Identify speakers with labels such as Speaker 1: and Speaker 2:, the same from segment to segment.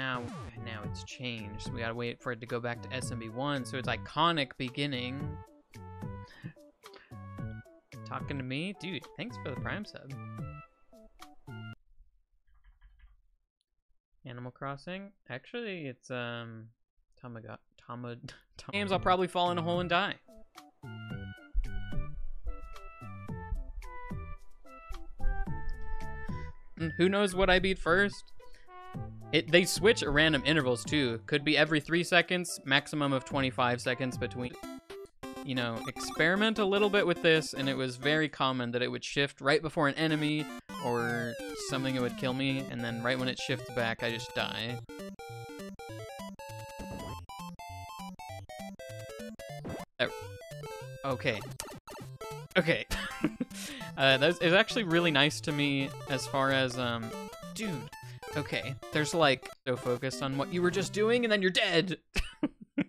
Speaker 1: now now it's changed. We gotta wait for it to go back to SMB1. So it's iconic beginning. Talking to me? Dude, thanks for the prime sub. Animal Crossing? Actually, it's, um, Tamaga, games I'll probably fall in a hole and die. Mm, Who knows what I beat first? It they switch at random intervals too. Could be every three seconds, maximum of 25 seconds between. You know, experiment a little bit with this, and it was very common that it would shift right before an enemy or something that would kill me, and then right when it shifts back, I just die. Oh. Okay. Okay. uh, that's is actually really nice to me as far as um, dude. Okay, there's like so focused on what you were just doing, and then you're dead. okay,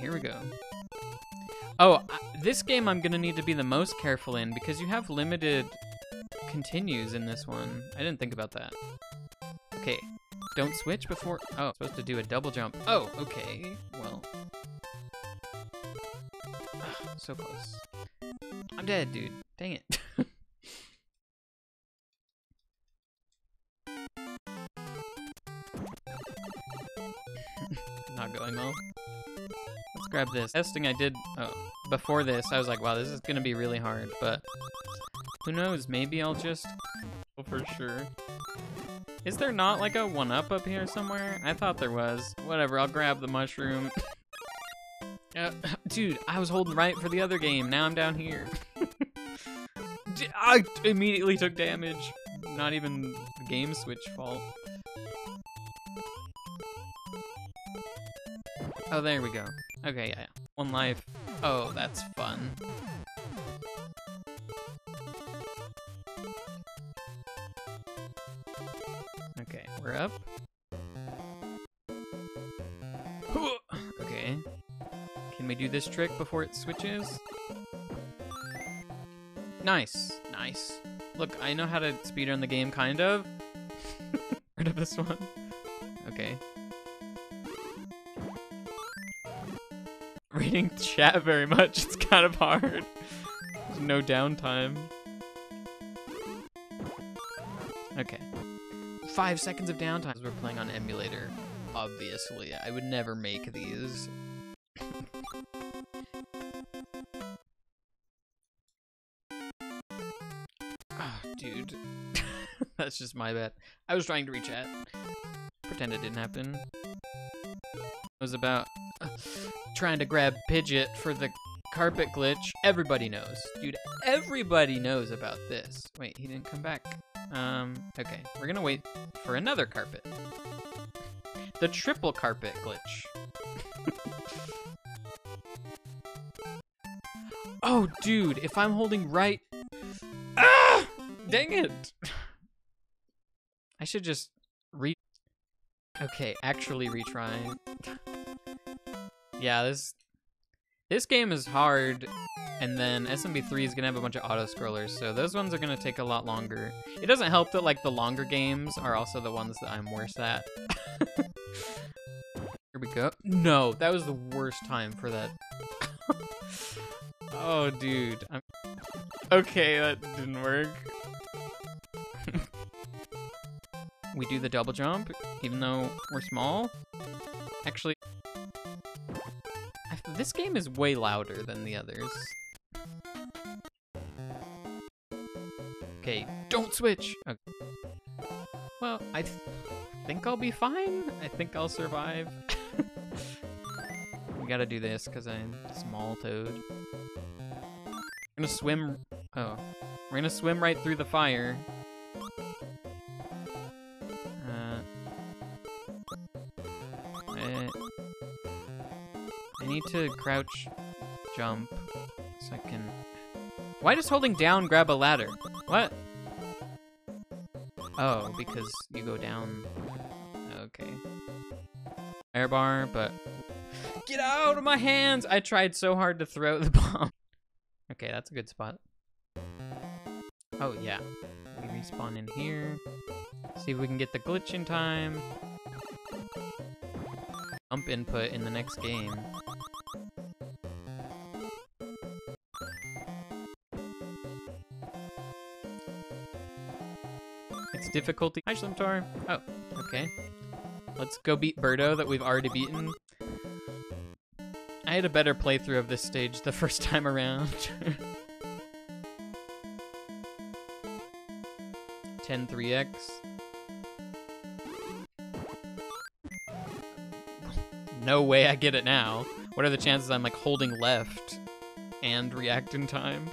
Speaker 1: here we go. Oh, this game I'm gonna need to be the most careful in because you have limited continues in this one. I didn't think about that. Okay, don't switch before. Oh, supposed to do a double jump. Oh, okay. Well, so close. I'm dead, dude. Dang it. Not going well. Let's grab this. Testing I did oh, before this, I was like, wow, this is gonna be really hard, but who knows? Maybe I'll just oh, for sure. Is there not like a one up up here somewhere? I thought there was. Whatever, I'll grab the mushroom. Uh, dude, I was holding right for the other game. Now I'm down here. I immediately took damage. Not even the game switch fault. Oh, there we go. Okay, yeah. One life. Oh, that's fun. Okay, we're up. Okay. Can we do this trick before it switches? Nice, nice. Look, I know how to speedrun the game, kind of. Rid of this one. Okay. Reading chat very much, it's kind of hard. There's no downtime. Okay. Five seconds of downtime. We're playing on emulator, obviously. I would never make these. Dude. That's just my bad. I was trying to reach at. Pretend it didn't happen. It was about uh, trying to grab Pidgit for the carpet glitch. Everybody knows. Dude, everybody knows about this. Wait, he didn't come back. Um, okay. We're gonna wait for another carpet. The triple carpet glitch. oh, dude, if I'm holding right... Dang it! I should just re... Okay, actually retrying. yeah, this... This game is hard, and then SMB3 is gonna have a bunch of auto-scrollers, so those ones are gonna take a lot longer. It doesn't help that, like, the longer games are also the ones that I'm worse at. Here we go. No, that was the worst time for that. oh, dude. I'm... Okay, that didn't work. We do the double jump, even though we're small. Actually, this game is way louder than the others. Okay, don't switch! Okay. Well, I th think I'll be fine. I think I'll survive. we gotta do this because I'm small toad. I'm gonna swim. Oh, we're gonna swim right through the fire. Need to crouch jump so I can. Why does holding down grab a ladder? What? Oh, because you go down. Okay. Air bar, but get out of my hands! I tried so hard to throw the bomb. Okay, that's a good spot. Oh, yeah. We respawn in here. See if we can get the glitch in time. Ump input in the next game. Difficulty. Hi, Schlimtor. Oh, okay. Let's go beat Birdo that we've already beaten. I had a better playthrough of this stage the first time around. 10 3x. no way I get it now. What are the chances I'm like holding left and react in time?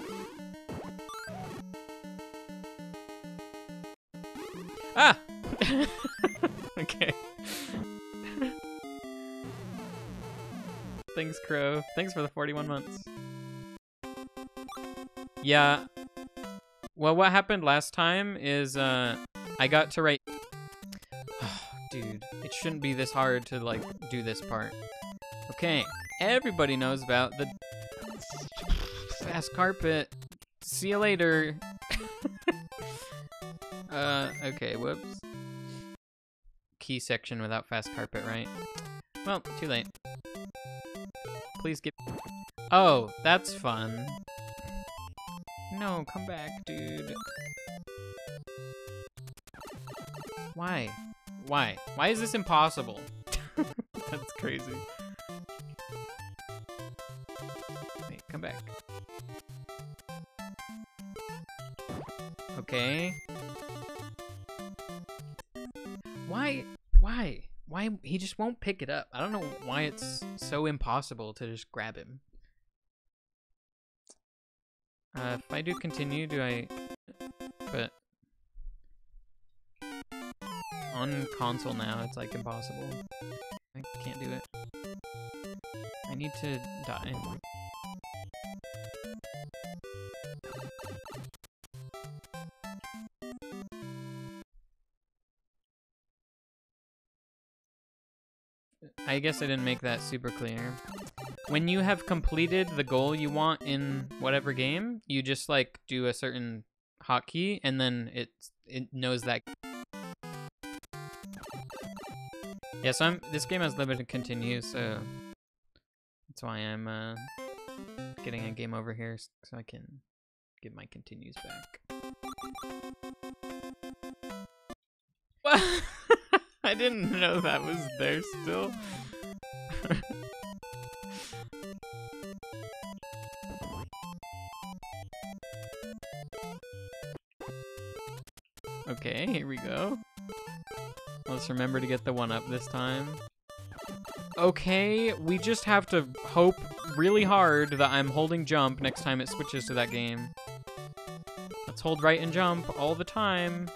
Speaker 1: Thanks for the 41 months. Yeah. Well, what happened last time is uh, I got to write... Dude, it shouldn't be this hard to, like, do this part. Okay, everybody knows about the fast carpet. See you later. uh, okay, whoops. Key section without fast carpet, right? Well, too late. Please get... Oh, that's fun. No, come back, dude. Why? Why? Why is this impossible? that's crazy. Come back. Okay. Why? He just won't pick it up. I don't know why it's so impossible to just grab him. Uh, if I do continue, do I... But... On console now, it's like impossible. I can't do it. I need to die. I guess I didn't make that super clear. When you have completed the goal you want in whatever game, you just like do a certain hotkey and then it it knows that. Yeah, so I'm this game has limited continue, so that's why I'm uh, getting a game over here so I can get my continues back. I didn't know that was there still. okay, here we go. Let's remember to get the one up this time. Okay, we just have to hope really hard that I'm holding jump next time it switches to that game. Let's hold right and jump all the time.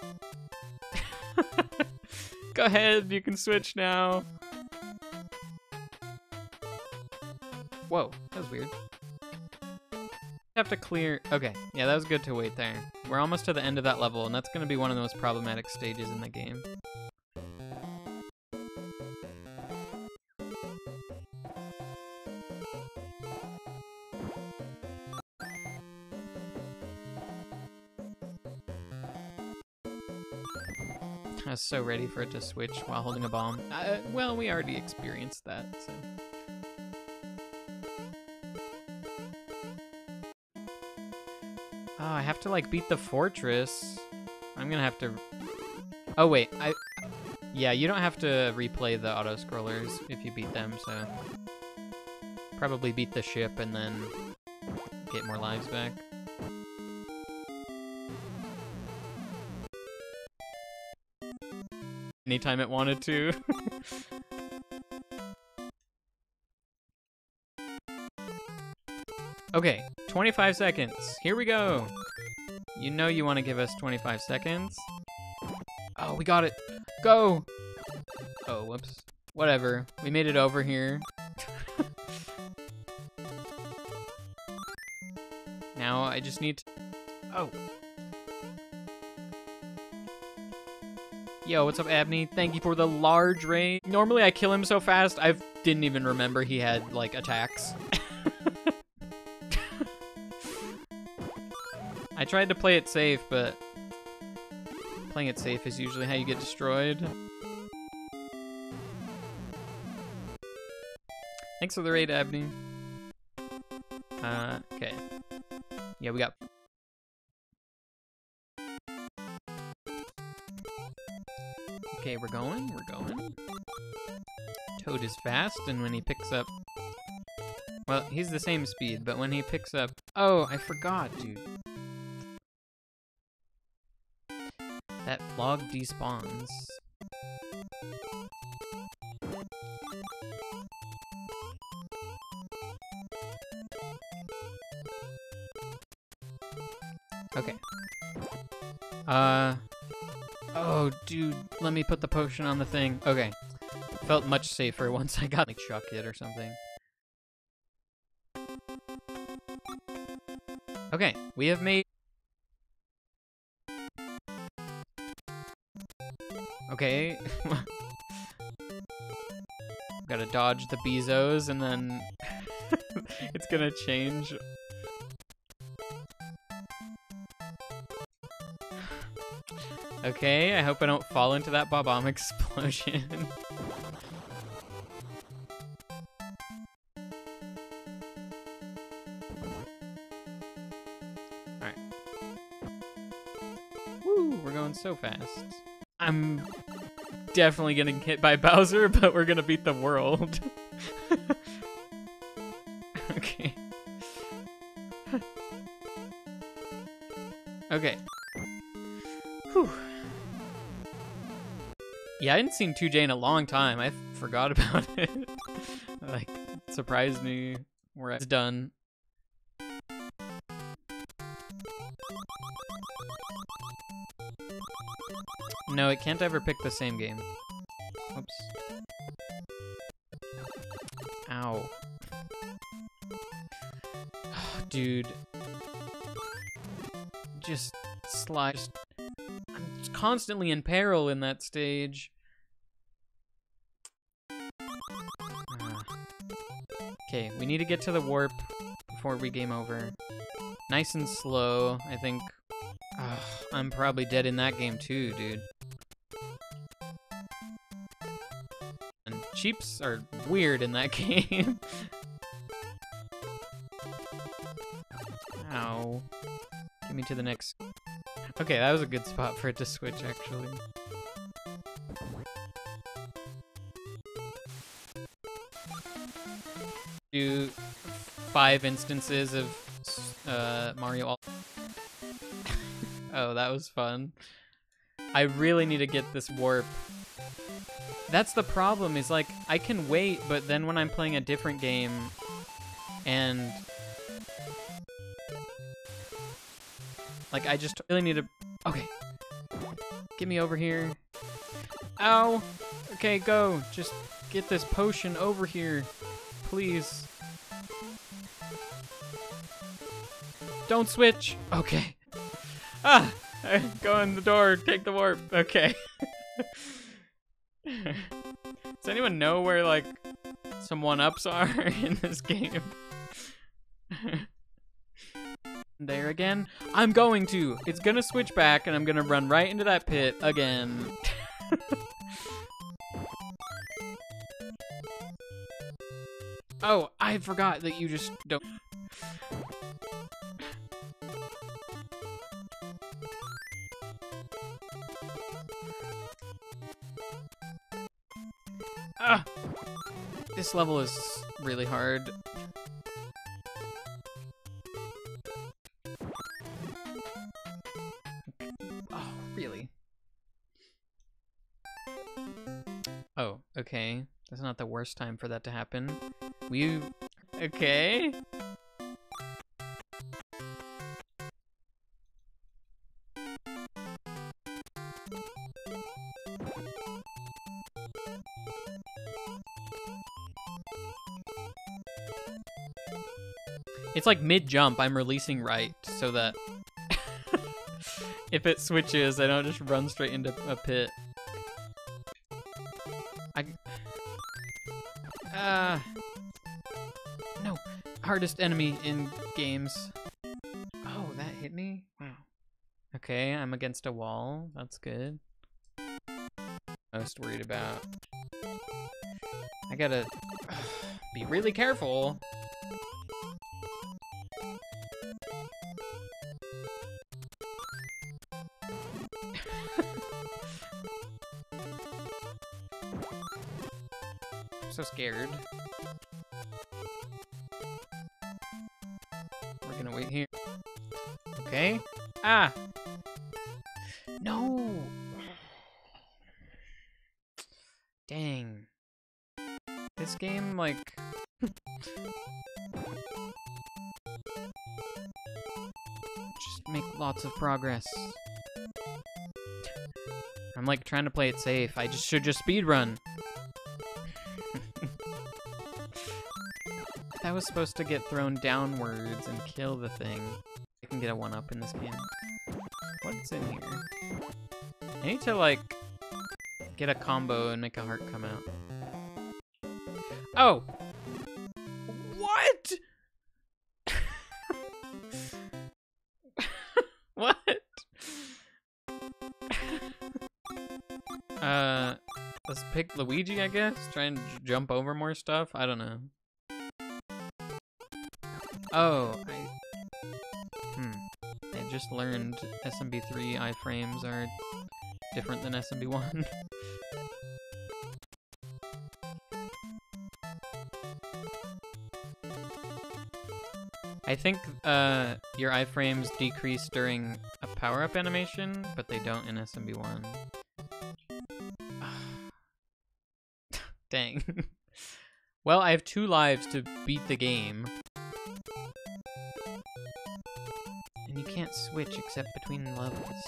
Speaker 1: Go ahead, you can switch now. Whoa, that was weird. Have to clear... Okay, yeah, that was good to wait there. We're almost to the end of that level, and that's going to be one of the most problematic stages in the game. So ready for it to switch while holding a bomb. Uh, well, we already experienced that, so... Oh, I have to, like, beat the fortress. I'm gonna have to... Oh, wait, I... Yeah, you don't have to replay the auto-scrollers if you beat them, so... Probably beat the ship and then get more lives back. Anytime it wanted to. okay, 25 seconds. Here we go. You know you want to give us 25 seconds. Oh, we got it. Go! Oh, whoops. Whatever. We made it over here. now I just need to... Oh. Yo, what's up, Abney? Thank you for the large rain. Normally I kill him so fast, I didn't even remember he had, like, attacks. I tried to play it safe, but playing it safe is usually how you get destroyed. Thanks for the raid, Abney. Uh, okay. Yeah, we got... Toad is fast, and when he picks up... Well, he's the same speed, but when he picks up... Oh, I forgot, dude. That log despawns. Okay. Uh... Oh, dude, let me put the potion on the thing. Okay. Felt much safer once I got like shock hit or something. Okay, we have made... Okay. Gotta dodge the Bezos and then it's gonna change Okay, I hope I don't fall into that Bob-omb explosion. So fast. I'm definitely getting hit by Bowser, but we're gonna beat the world. okay. okay. Whew. Yeah, I hadn't seen 2J in a long time. I forgot about it. like, surprised me where it's done. No, it can't ever pick the same game. Oops. Ow. Dude. Just slide. Just constantly in peril in that stage. Okay, we need to get to the warp before we game over. Nice and slow, I think. I'm probably dead in that game too, dude. And cheeps are weird in that game. Ow. Get me to the next Okay, that was a good spot for it to switch, actually. Do five instances of uh, Mario. oh, that was fun. I really need to get this warp. That's the problem, is like, I can wait, but then when I'm playing a different game, and Like, I just really need to... Okay. Get me over here. Ow! Okay, go. Just get this potion over here. Please. Don't switch. Okay. Ah! Go in the door. Take the warp. Okay. Does anyone know where, like, some one-ups are in this game? there again? I'm going to. It's gonna switch back and I'm gonna run right into that pit again. oh, I forgot that you just don't... This level is really hard. Oh, really? Oh, okay, that's not the worst time for that to happen. We... Okay. It's like mid-jump, I'm releasing right, so that if it switches, I don't just run straight into a pit. I... Uh... No. Hardest enemy in games. Oh, that hit me? Wow. Okay, I'm against a wall. That's good. Most worried about. I gotta be really careful. So scared. We're gonna wait here. Okay. Ah! No! Dang. This game, like... Just make lots of progress. I'm like trying to play it safe. I just should just speedrun. That was supposed to get thrown downwards and kill the thing. I can get a one up in this game. What's in here? I need to like get a combo and make a heart come out. Oh! What? what? uh, let's pick Luigi, I guess. Try and jump over more stuff. I don't know. Oh, I. Hmm. I just learned SMB3 iframes are different than SMB1. I think uh, your iframes decrease during a power-up animation, but they don't in SMB1. Dang. well, I have two lives to beat the game. Can't switch except between levels.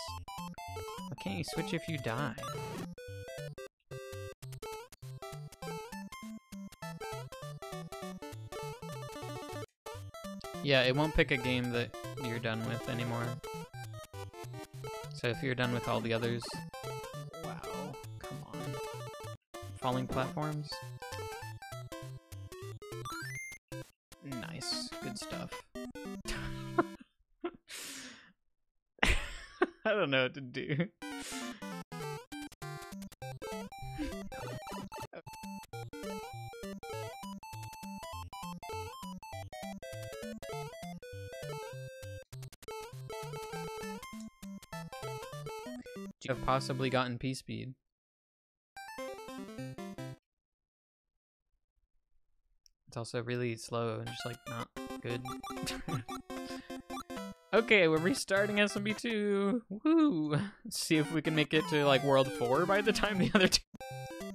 Speaker 1: Why can't you switch if you die? Yeah, it won't pick a game that you're done with anymore. So if you're done with all the others... Wow, come on. Falling platforms? Know what to do. have possibly gotten P speed? It's also really slow and just like not good. okay, we're restarting SMB2. Woo! Let's see if we can make it to like World 4 by the time the other two.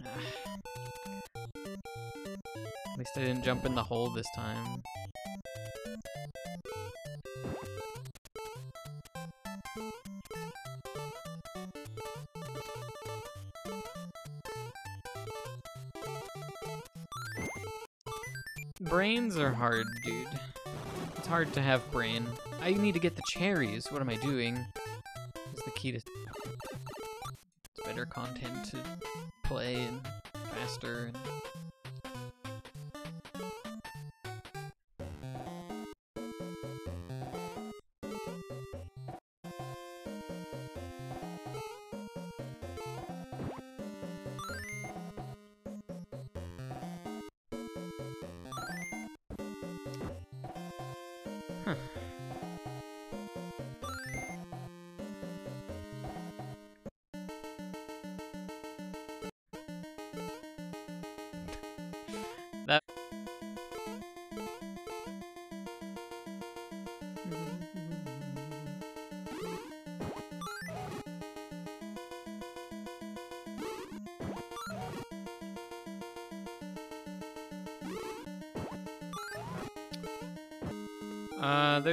Speaker 1: At least I didn't jump in the hole this time. Brains are hard, dude. It's hard to have brain. I need to get the cherries. What am I doing? Is the key to better content to play and faster and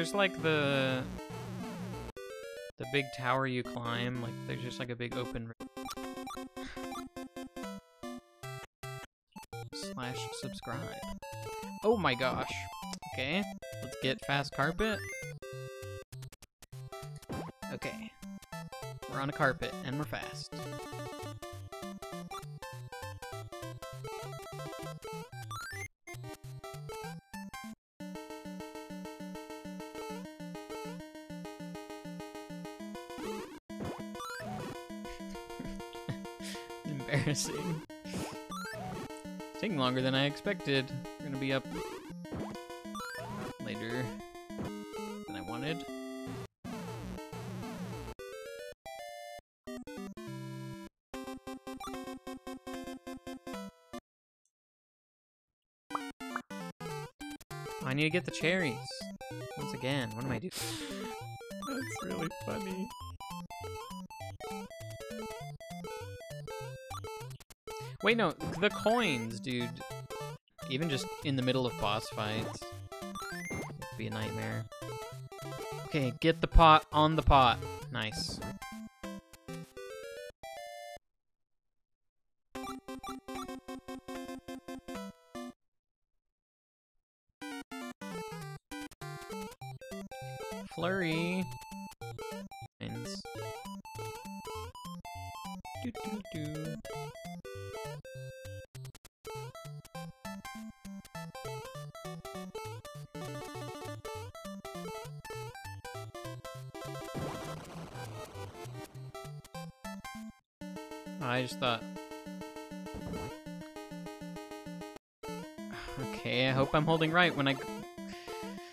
Speaker 1: there's like the the big tower you climb. Like there's just like a big open slash subscribe. Oh my gosh. Okay, let's get fast carpet. Okay, we're on a carpet and we're fast. It's taking longer than I expected. We're gonna be up later than I wanted. I need to get the cherries. Once again, what am I doing? That's really funny. Wait, no, the coins, dude. Even just in the middle of boss fights. It'd be a nightmare. Okay, get the pot on the pot. Nice. Flurry. Do, do. I just thought. Okay, I hope I'm holding right when I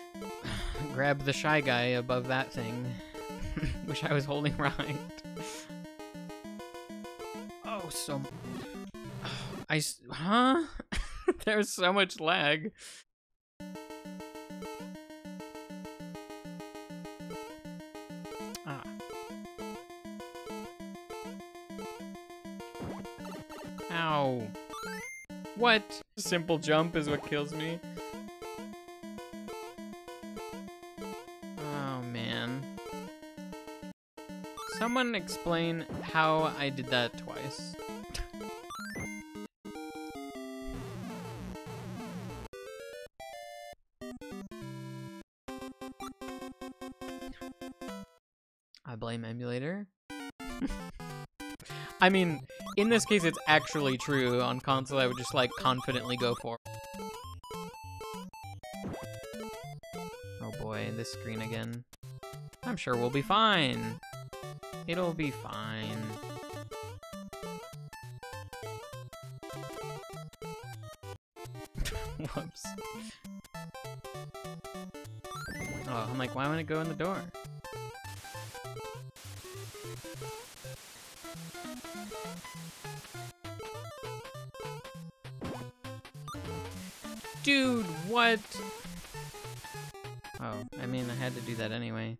Speaker 1: grab the shy guy above that thing. Wish I was holding right. I. Huh? There's so much lag. Ah. Ow. What? Simple jump is what kills me. Oh, man. Someone explain how I did that twice. I mean, in this case, it's actually true. On console, I would just like confidently go for. Oh boy, this screen again. I'm sure we'll be fine. It'll be fine. Whoops. Oh, I'm like, why wouldn't it go in the door? What? Oh, I mean, I had to do that anyway.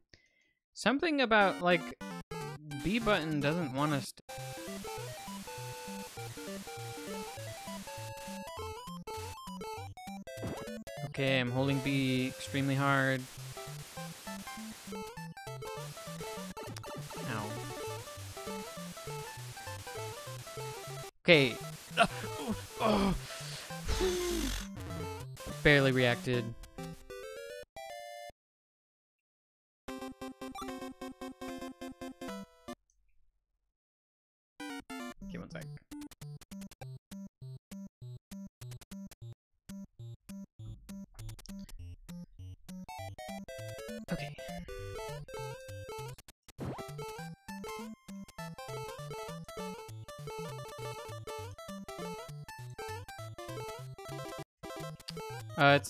Speaker 1: Something about, like, B button doesn't want us to... Okay, I'm holding B extremely hard. Ow. Okay. Reacted.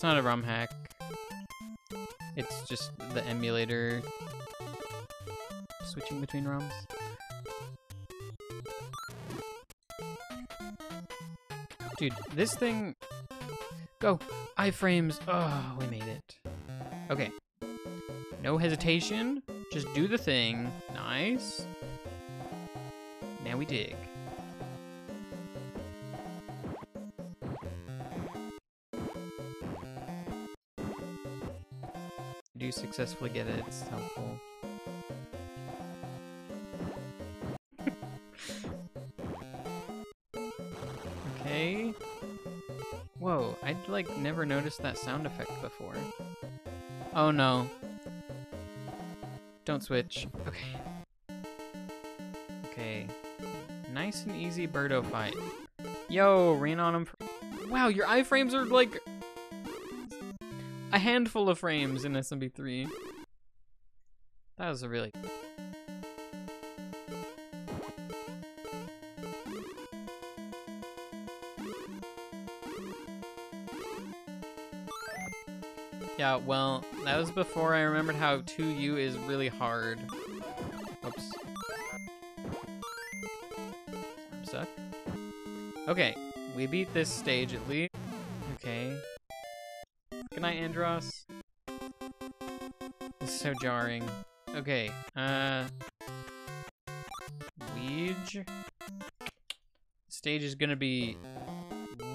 Speaker 1: It's not a ROM hack. It's just the emulator switching between ROMs. Dude, this thing... Go! Iframes! Oh, we made it. Okay. No hesitation. Just do the thing. Nice. Now we dig. Successfully get it? It's helpful. okay. Whoa, I'd like never noticed that sound effect before. Oh no. Don't switch. Okay. Okay. Nice and easy Birdo fight. Yo, ran on him. Wow, your iframes are like a handful of frames in SMB3. That was a really... Yeah, well, that was before I remembered how 2U is really hard. Oops. I'm stuck. Okay, we beat this stage at least. Andross. This is so jarring. Okay, uh... Weege? Stage is gonna be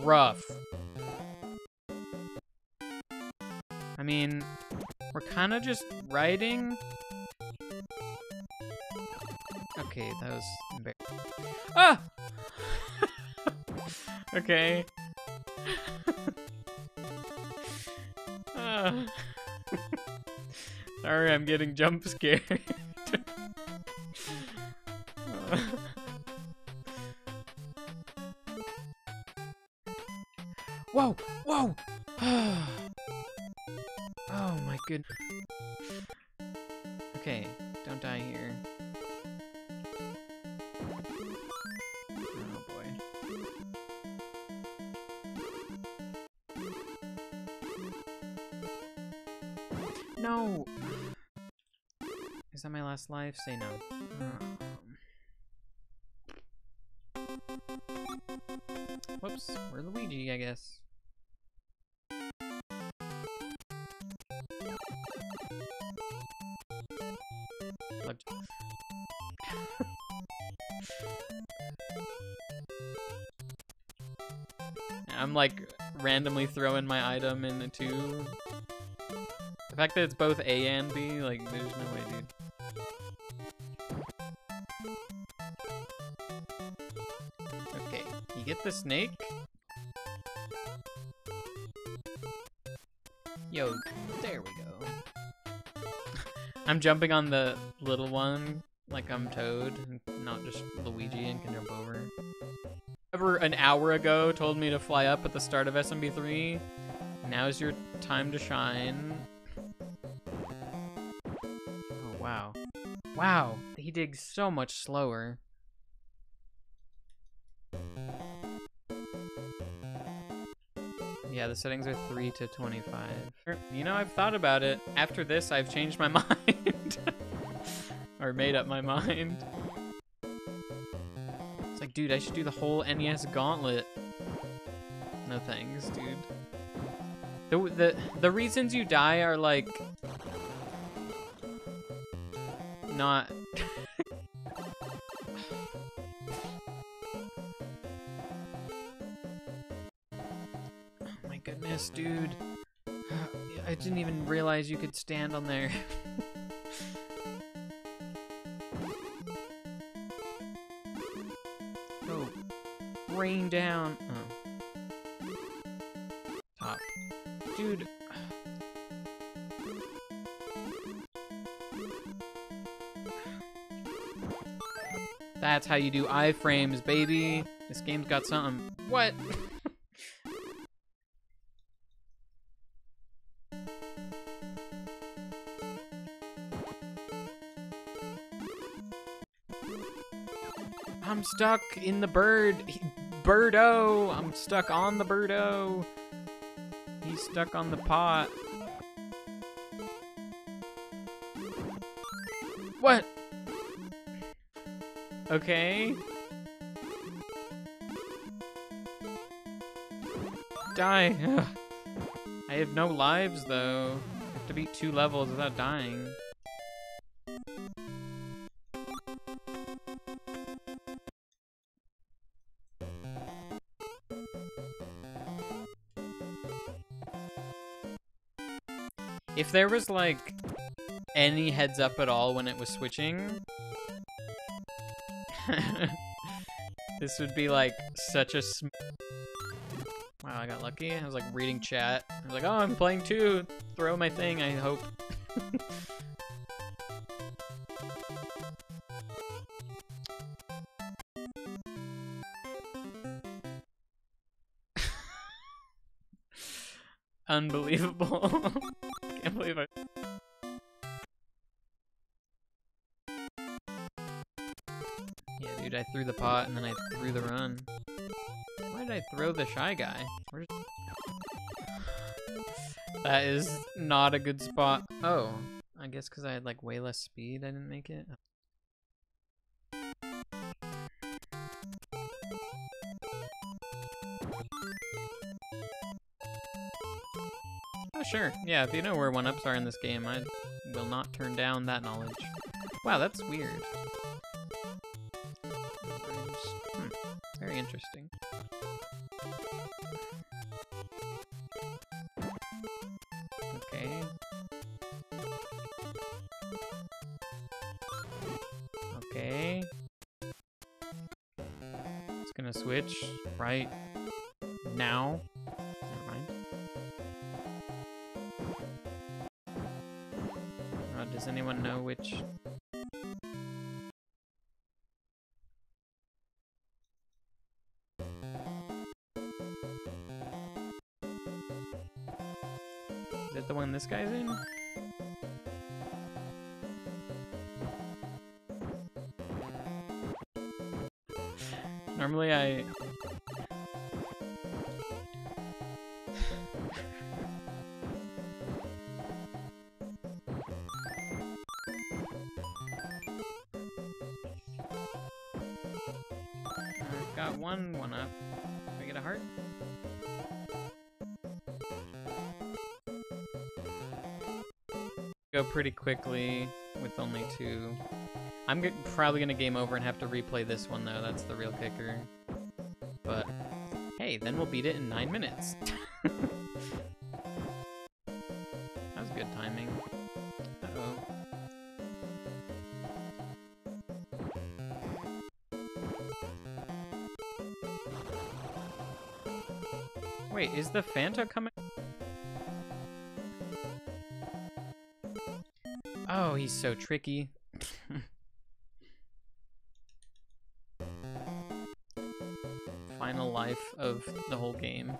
Speaker 1: rough. I mean, we're kind of just writing. Okay, that was embarrassing. Ah! okay. Sorry, I'm getting jump scared. Say no. Um. Whoops, we're Luigi, I guess. I'm like randomly throwing my item in the two. The fact that it's both A and B, like, there's no way, dude. The snake? Yo, there we go. I'm jumping on the little one like I'm Toad, not just Luigi and can jump over. Whoever an hour ago told me to fly up at the start of SMB3, now's your time to shine. Oh, wow. Wow, he digs so much slower. Yeah, the settings are 3 to 25. You know, I've thought about it. After this, I've changed my mind. or made up my mind. It's like, dude, I should do the whole NES gauntlet. No thanks, dude. The, the, the reasons you die are like... Not... dude. I didn't even realize you could stand on there. oh. Rain down. Oh. Top. Dude. That's how you do iframes, baby. This game's got something. What? stuck in the bird. Birdo! I'm stuck on the birdo. He's stuck on the pot. What? Okay. Die. I have no lives, though. I have to beat two levels without dying. If there was, like, any heads up at all when it was switching, this would be, like, such a sm Wow, I got lucky. I was, like, reading chat. I was like, oh, I'm playing too. Throw my thing, I hope. Unbelievable. Can't believe I... Yeah, dude, I threw the pot and then I threw the run. Why did I throw the shy guy? Where's... that is not a good spot. Oh, I guess because I had like way less speed, I didn't make it. Sure. Yeah, if you know where one-ups are in this game, I will not turn down that knowledge. Wow, that's weird. Hmm, very interesting. Okay. Okay. It's gonna switch right Go pretty quickly with only two. I'm probably gonna game over and have to replay this one though. That's the real kicker. But hey, then we'll beat it in nine minutes. that was good timing. Wait, is the Phanto coming? So tricky. Final life of the whole game.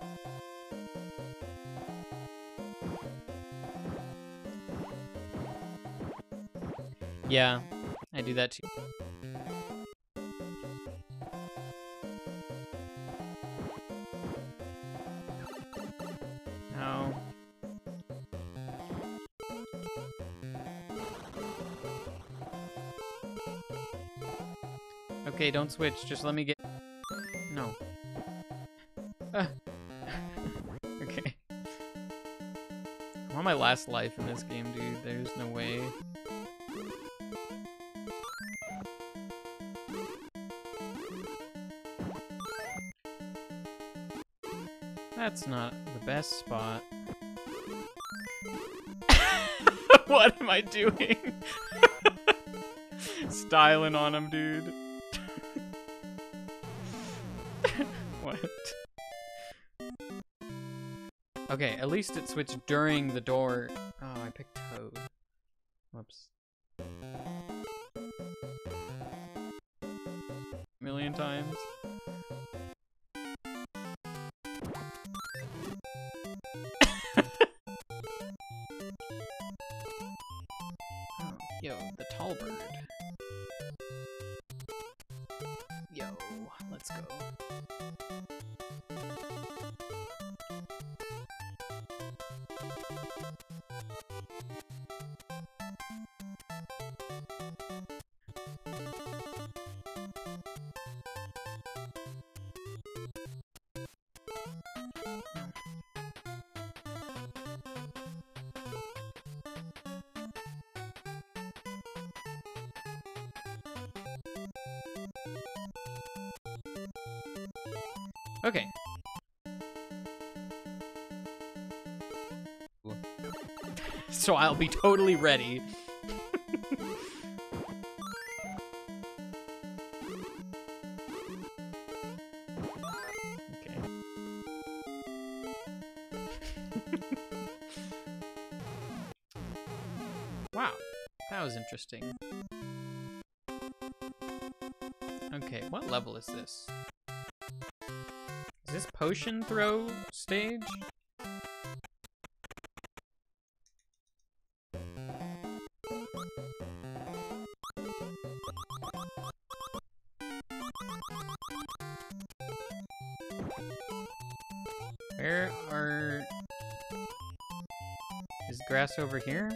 Speaker 1: Yeah, I do that too. Don't switch. Just let me get. No. Okay. I'm on my last life in this game, dude. There's no way. That's not the best spot. what am I doing? Styling on him, dude. Okay, at least it switched during the door. So I'll be totally ready. okay. wow, that was interesting. Okay, what level is this? Is this potion throw stage? Over here?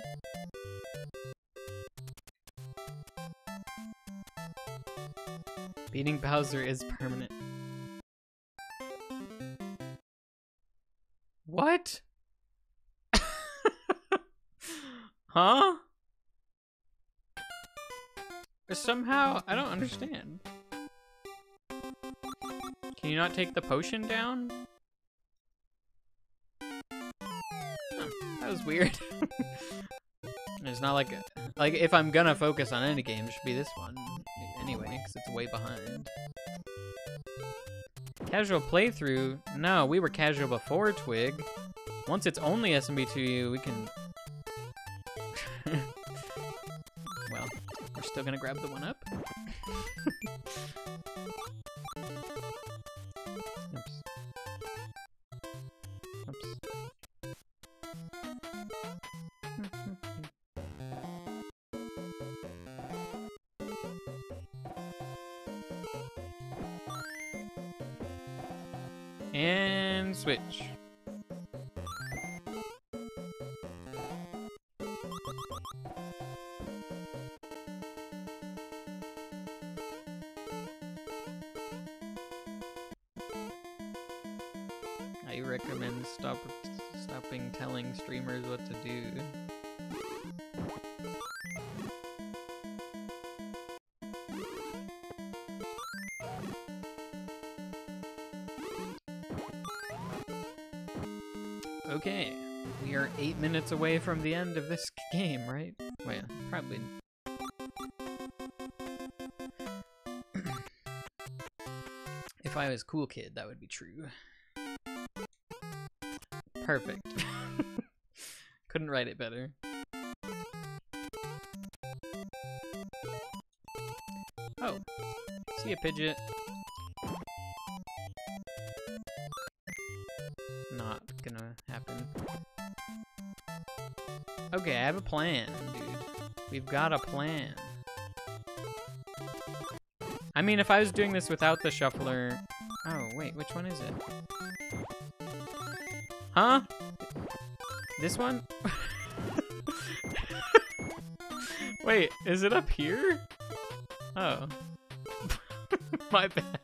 Speaker 1: Beating Bowser is permanent. What? huh? Somehow, I don't understand. Can you not take the potion down? Like, if I'm gonna focus on any game, it should be this one anyway, because it's way behind. Casual playthrough? No, we were casual before Twig. Once it's only SMB2U, we can... well, we're still gonna grab the one up. minutes away from the end of this game, right? Well, probably. if I was cool kid, that would be true. Perfect. Couldn't write it better. Oh, see a Pidgit. Plan, dude. We've got a plan. I mean, if I was doing this without the shuffler... Oh, wait, which one is it? Huh? This one? Wait, is it up here? Oh. My bad.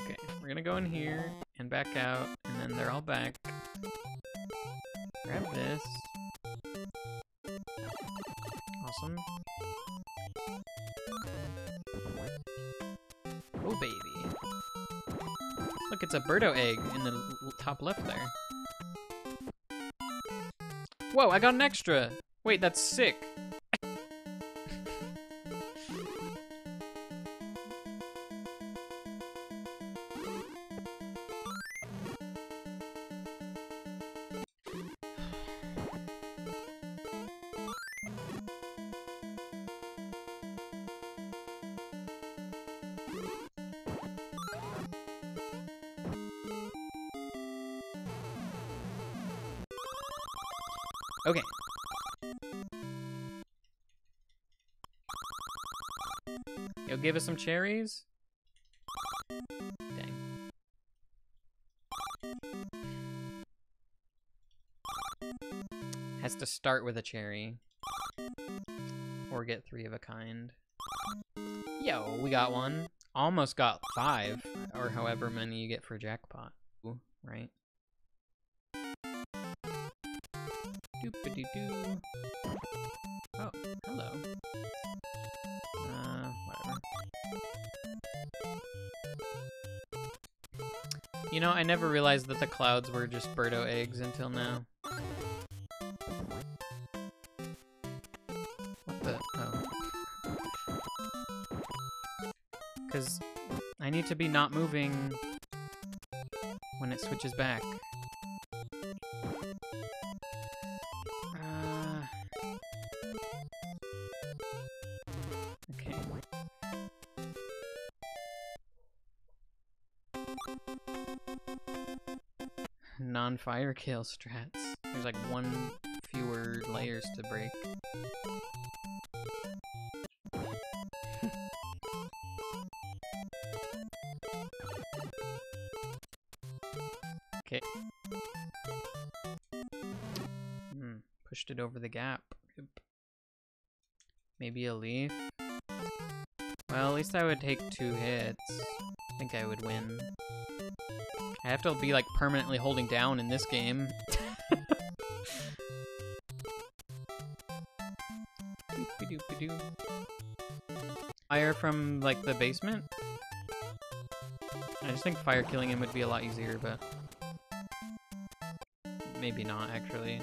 Speaker 1: Okay, we're gonna go in here and back out, and then they're all back. Grab this. A Birdo egg in the top left there. Whoa, I got an extra! Wait, that's sick. Give us some cherries? Dang. Has to start with a cherry. Or get three of a kind. Yo, we got one. Almost got five, or however many you get for jackpot. Ooh, right? Doopity-doo. Oh, hello. You know, I never realized that the clouds were just Birdo eggs until now. What the? Oh. Because I need to be not moving when it switches back. Non-fire kill strats. There's like one fewer layers to break. Okay. Hmm, pushed it over the gap. Maybe a leaf? Well, at least I would take two hits. I think I would win. I have to be like permanently holding down in this game. Fire from like the basement? I just think fire killing him would be a lot easier, but maybe not actually.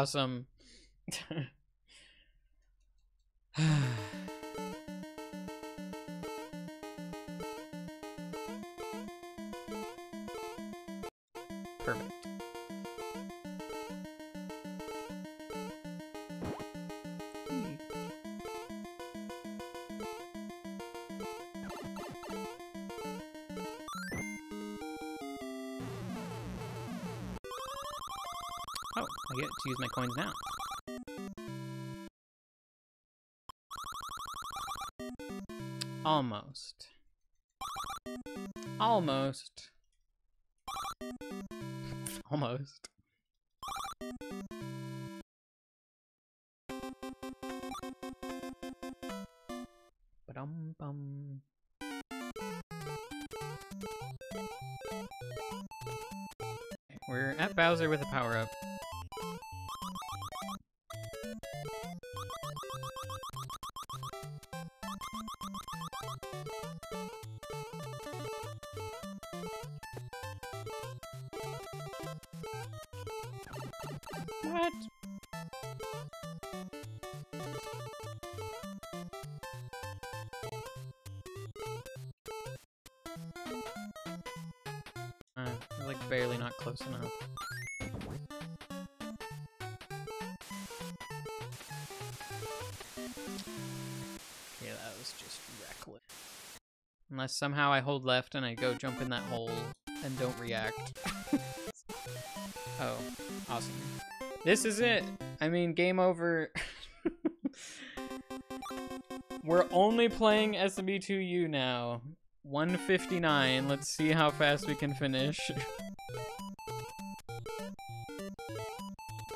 Speaker 1: Awesome. to use my coins now. Almost. Almost. Almost. Ba-dum bum. We're at Bowser with a power-up. Unless somehow I hold left and I go jump in that hole and don't react. oh, awesome. This is it. I mean, game over. We're only playing SMB2U now. 159. Let's see how fast we can finish.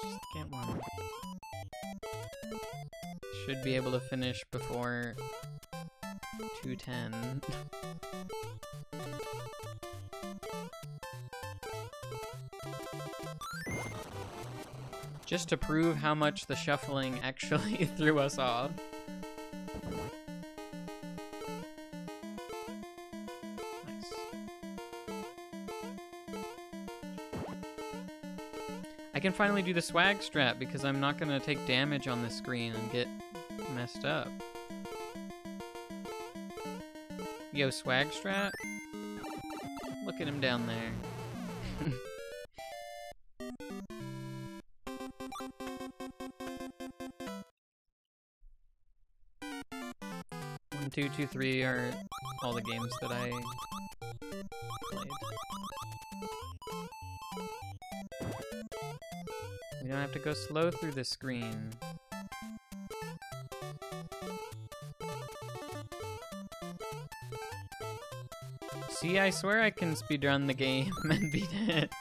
Speaker 1: Just get one. Should be able to finish before 210. Just to prove how much the shuffling actually threw us off. Nice. I can finally do the swag strat because I'm not gonna take damage on the screen and get messed up. Yo, swag strat? Look at him down there. One, two, two, three are all the games that I played. We don't have to go slow through the screen. See, I swear I can speedrun the game and beat it.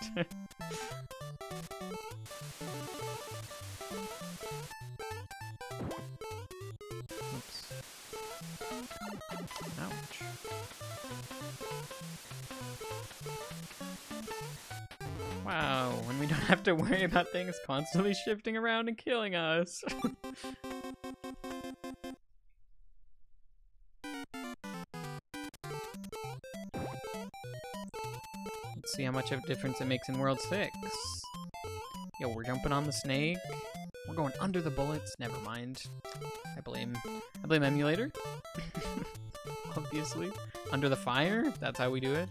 Speaker 1: Wow, when we don't have to worry about things constantly shifting around and killing us. much of a difference it makes in World 6. Yo, we're jumping on the snake. We're going under the bullets. Never mind. I blame I blame emulator. Obviously. Under the fire? That's how we do it.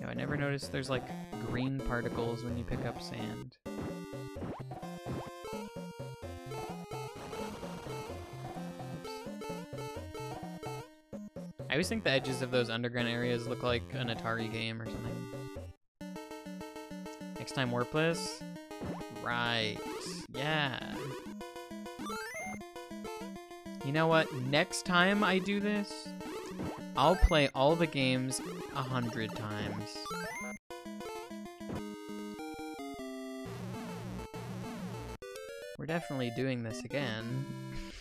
Speaker 1: Yo, I never noticed there's like green particles when you pick up sand. I always think the edges of those underground areas look like an Atari game or something. Next time warpless? Right. Yeah. You know what? Next time I do this, I'll play all the games a hundred times. We're definitely doing this again.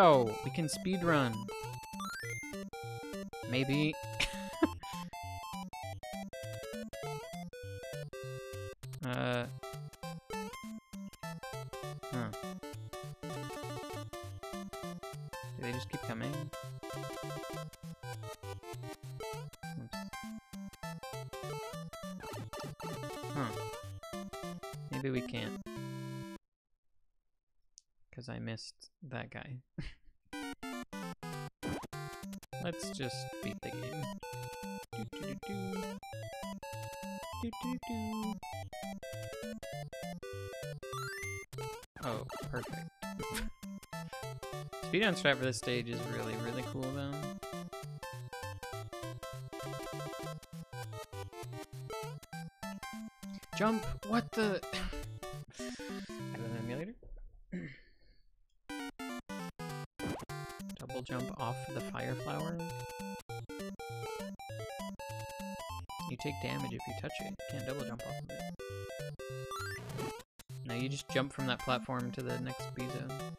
Speaker 1: Yo, we can speed run. Maybe. uh. Huh. Do they just keep coming? Oops. Huh. Maybe we can't. Because I missed that guy. Strat for this stage is really, really cool though. Jump! What the? An emulator? Double jump off the fire flower. You take damage if you touch it. Can't double jump off of it. No, you just jump from that platform to the next B zone.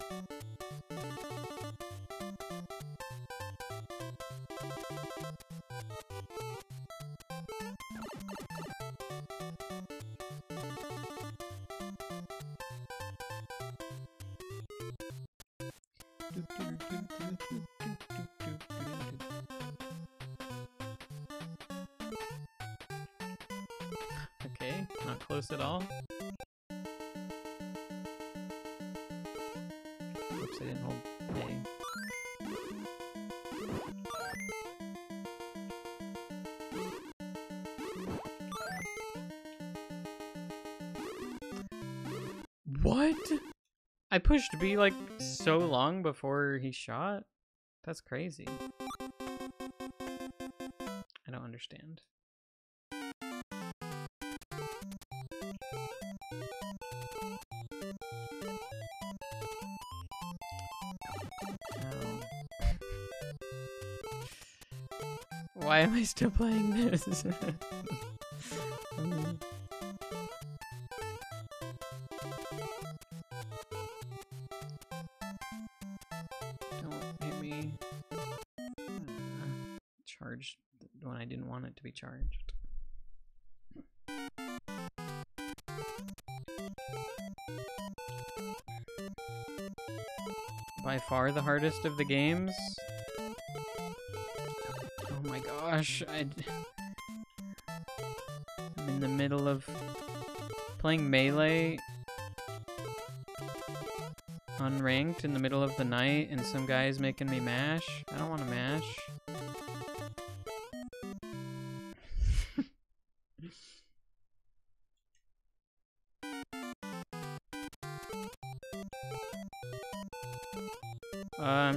Speaker 1: Pushed B like so long before he shot? That's crazy. I don't understand. Oh. Why am I still playing this? to be charged. By far the hardest of the games. Oh my gosh, I. I'm in the middle of playing Melee unranked in the middle of the night and some guy's making me mash. I don't want to mash.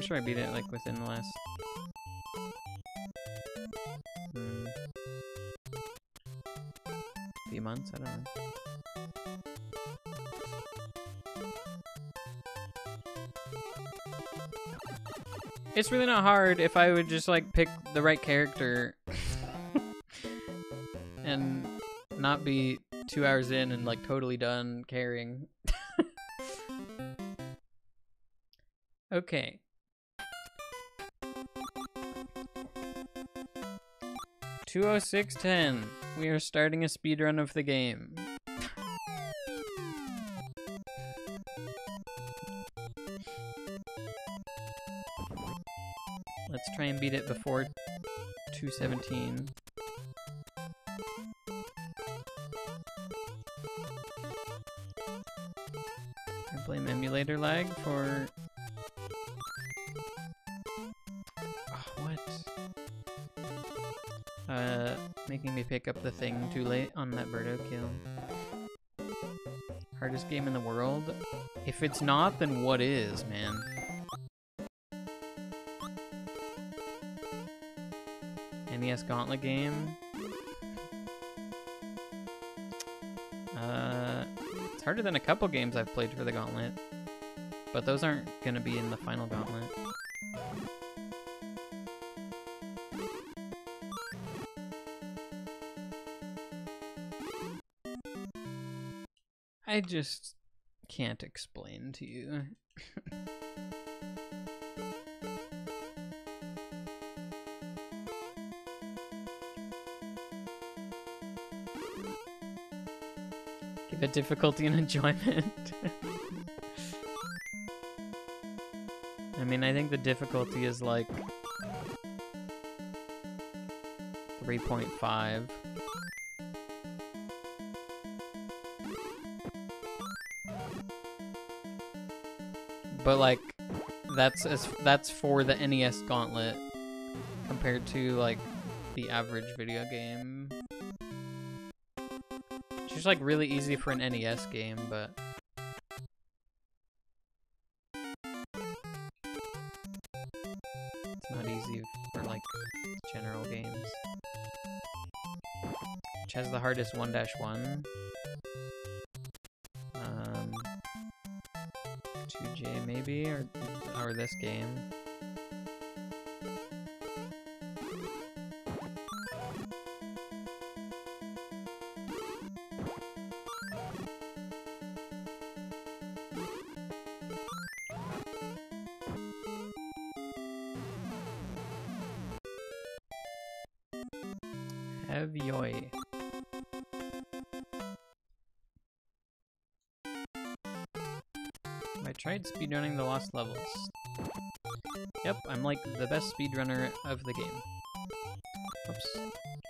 Speaker 1: Sure I beat it like within the last hmm, few months. I don't know. It's really not hard if I would just like pick the right character and not be two hours in and like totally done caring. okay. Two oh six ten. We are starting a speedrun of the game. Let's try and beat it before 217. I blame emulator lag for... making me pick up the thing too late on that Birdo kill. Hardest game in the world? If it's not, then what is, man? NES Gauntlet game? Uh, it's harder than a couple games I've played for the Gauntlet. But those aren't gonna be in the final Gauntlet. I just can't explain to you. Give it difficulty and enjoyment. I mean, I think the difficulty is like 3.5. But like, that's as that's for the NES Gauntlet compared to like the average video game. It's just like really easy for an NES game, but it's not easy for like general games. Which has the hardest 1-1. Or or this game. Speedrunning the lost levels. Yep, I'm like the best speedrunner of the game. Oops. Oops.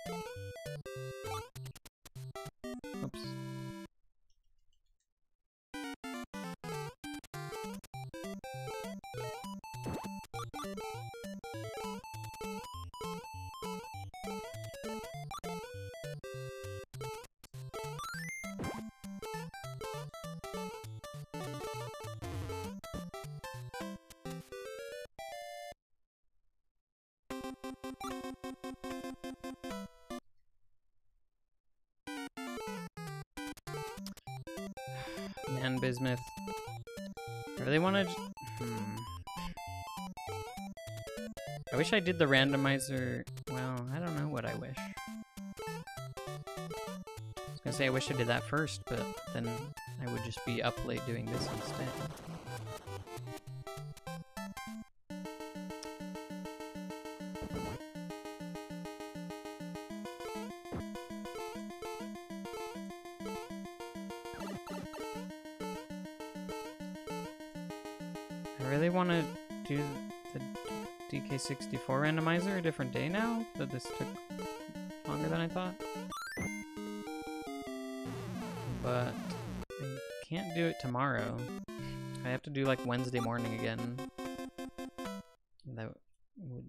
Speaker 1: I did the randomizer. Well, I don't know what I wish. I was gonna say I wish I did that first, but then I would just be up late doing this instead. DK64 randomizer a different day now that this took longer than I thought. But I can't do it tomorrow. I have to do like Wednesday morning again. That would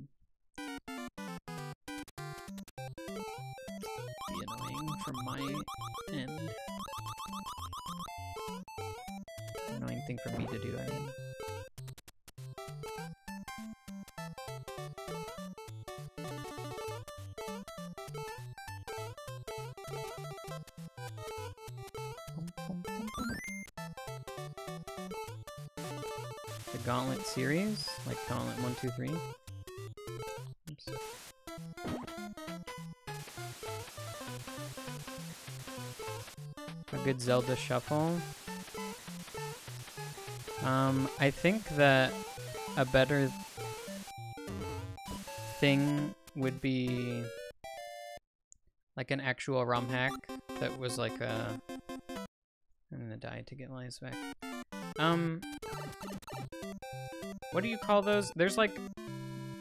Speaker 1: be annoying from my end. Annoying thing for me to do, I mean. Gauntlet series, like Gauntlet 1, 2, 3. Oops. A good Zelda shuffle. Um, I think that a better thing would be like an actual ROM hack that was like a. I'm gonna die to get lives back. Um, what do you call those? There's like,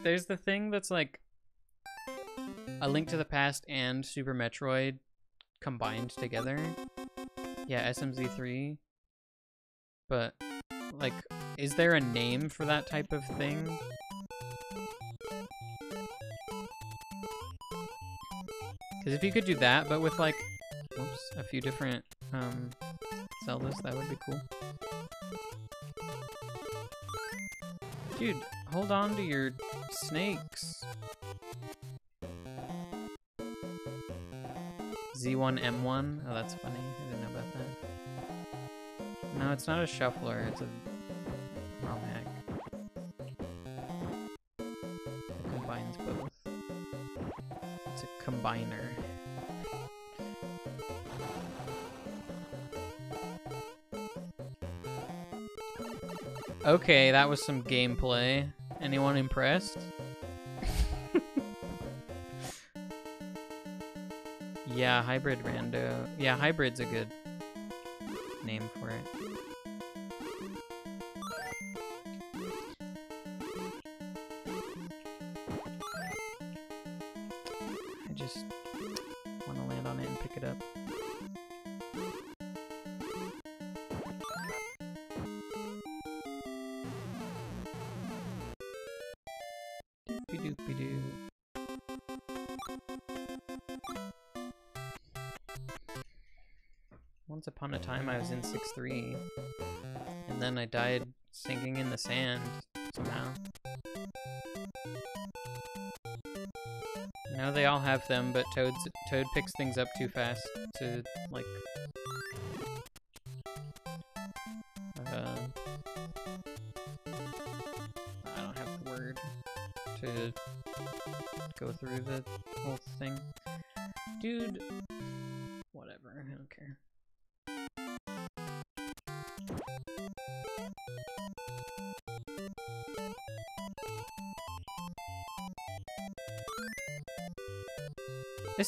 Speaker 1: there's the thing that's like a Link to the Past and Super Metroid combined together. Yeah, SMZ3. But like, is there a name for that type of thing? Because if you could do that, but with like, oops, a few different um, Zeldas, that would be cool. Dude, hold on to your snakes. Z1M1? Oh, that's funny. I didn't know about that. No, it's not a shuffler. It's a ROM hack. It combines both. It's a combiner. Okay, that was some gameplay. Anyone impressed? yeah, hybrid rando. Yeah, hybrid's a good 6-3, and then I died sinking in the sand somehow. Now they all have them, but Toad's Toad picks things up too fast to like. Uh, I don't have the word to go through the whole thing, dude.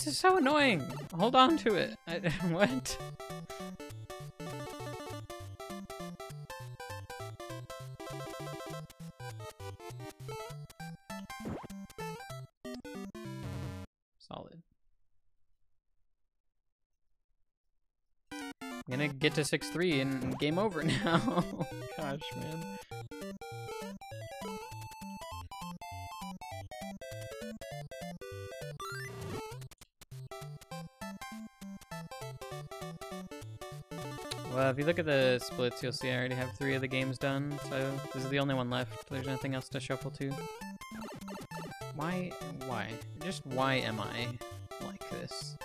Speaker 1: Is so annoying. Hold on to it. I, what? Solid. I'm gonna get to 6-3 and game over now. Gosh, man. If you look at the splits, you'll see I already have three of the games done, so this is the only one left. There's nothing else to shuffle to. Why? Why? Just why am I like this?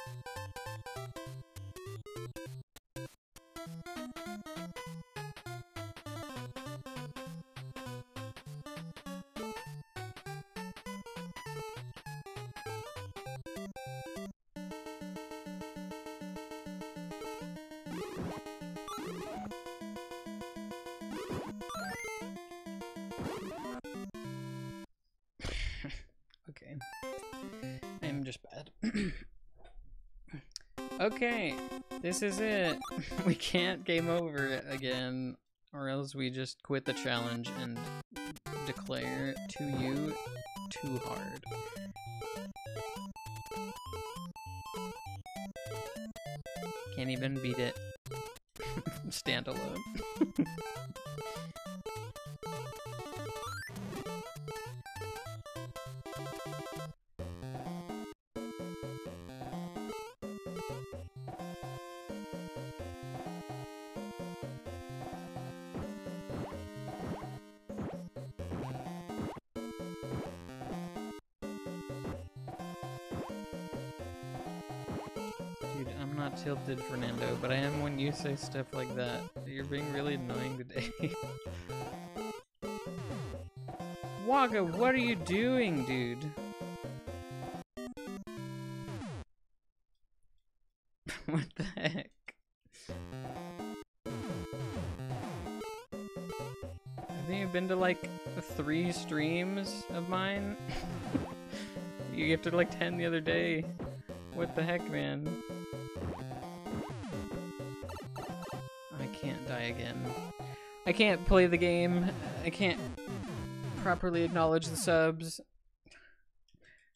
Speaker 1: This is it. we can't game over it again, or else we just quit the challenge and declare to you too hard. Can't even beat it. Standalone. Fernando, but I am when you say stuff like that. You're being really annoying today. Waka, what are you doing, dude? what the heck? I think you've been to like three streams of mine. you gifted like 10 the other day. What the heck, man? Again. I can't play the game. I can't properly acknowledge the subs.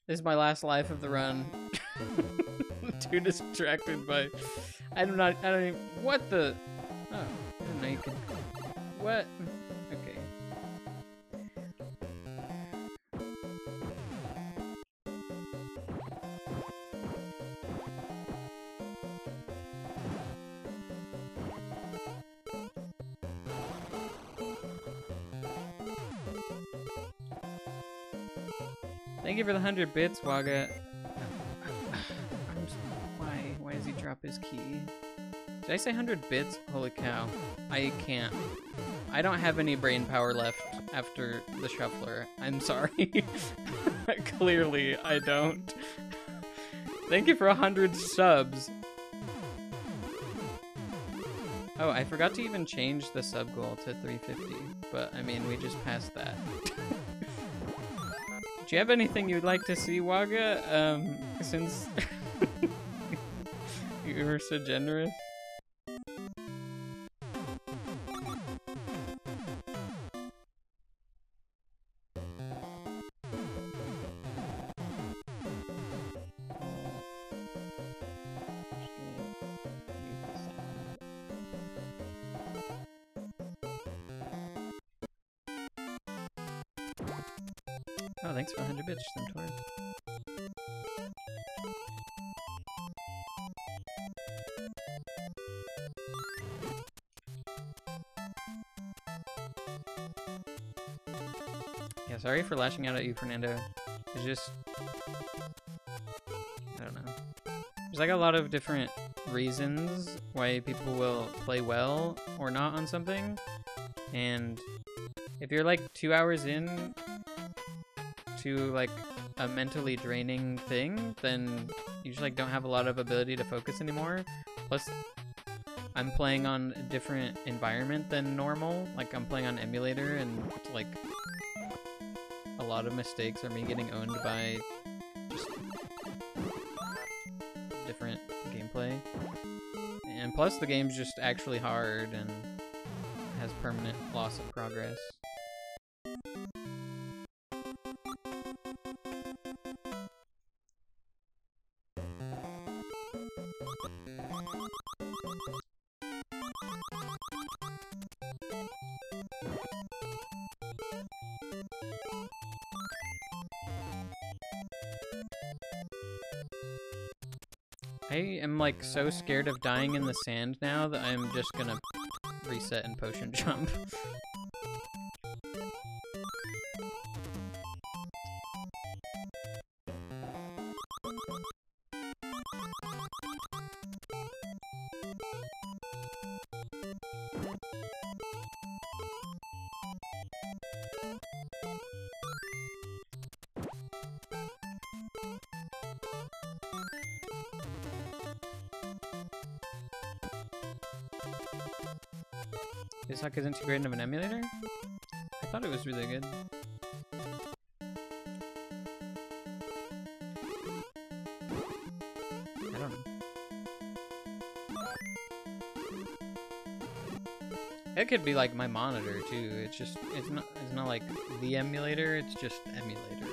Speaker 1: This is my last life of the run. Too distracted by. I'm not. I don't even. What the? Oh, I don't know you. What? For the 100 bits, Waga. why? Why does he drop his key? Did I say 100 bits? Holy cow. I can't. I don't have any brain power left after the shuffler. I'm sorry. Clearly, I don't. Thank you for 100 subs. Oh, I forgot to even change the sub goal to 350, but I mean, we just passed that. Do you have anything you'd like to see, Waga? Um, since you were so generous? For lashing out at you, Fernando. It's just... I don't know. There's like a lot of different reasons why people will play well or not on something. And if you're like two hours in to like a mentally draining thing, then you just like don't have a lot of ability to focus anymore. Plus, I'm playing on a different environment than normal. Like I'm playing on emulator and like lot of mistakes are me getting owned by just different gameplay. And plus the game's just actually hard and has permanent loss of progress. Like so scared of dying in the sand now that I'm just gonna reset and potion jump. Isaac isn't too great of an emulator? I thought it was really good. I don't know. It could be like my monitor too. It's just it's not it's not like the emulator, it's just emulator.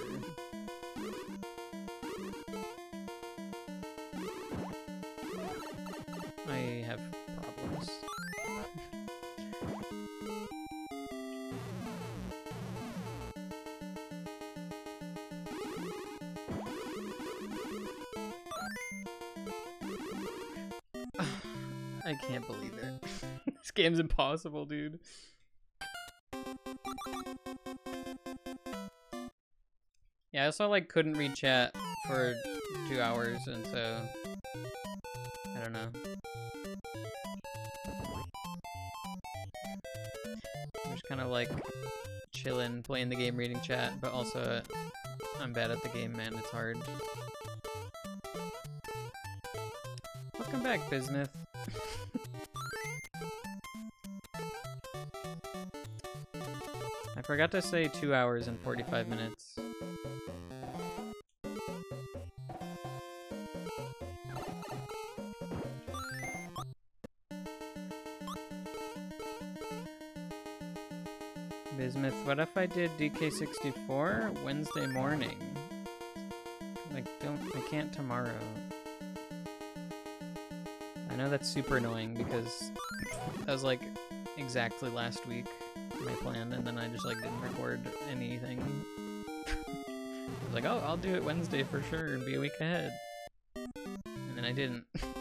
Speaker 1: Impossible, dude. Yeah, I also like couldn't read chat for two hours, and so I don't know. I'm just kind of like chilling, playing the game, reading chat, but also I'm bad at the game, man. It's hard. Welcome back, Bismuth. Forgot to say two hours and 45 minutes. Bismuth, what if I did DK64 Wednesday morning? Like, don't, I can't tomorrow. I know that's super annoying because that was like exactly last week my plan and then I just like didn't record anything. I was like, oh, I'll do it Wednesday for sure and be a week ahead. And then I didn't.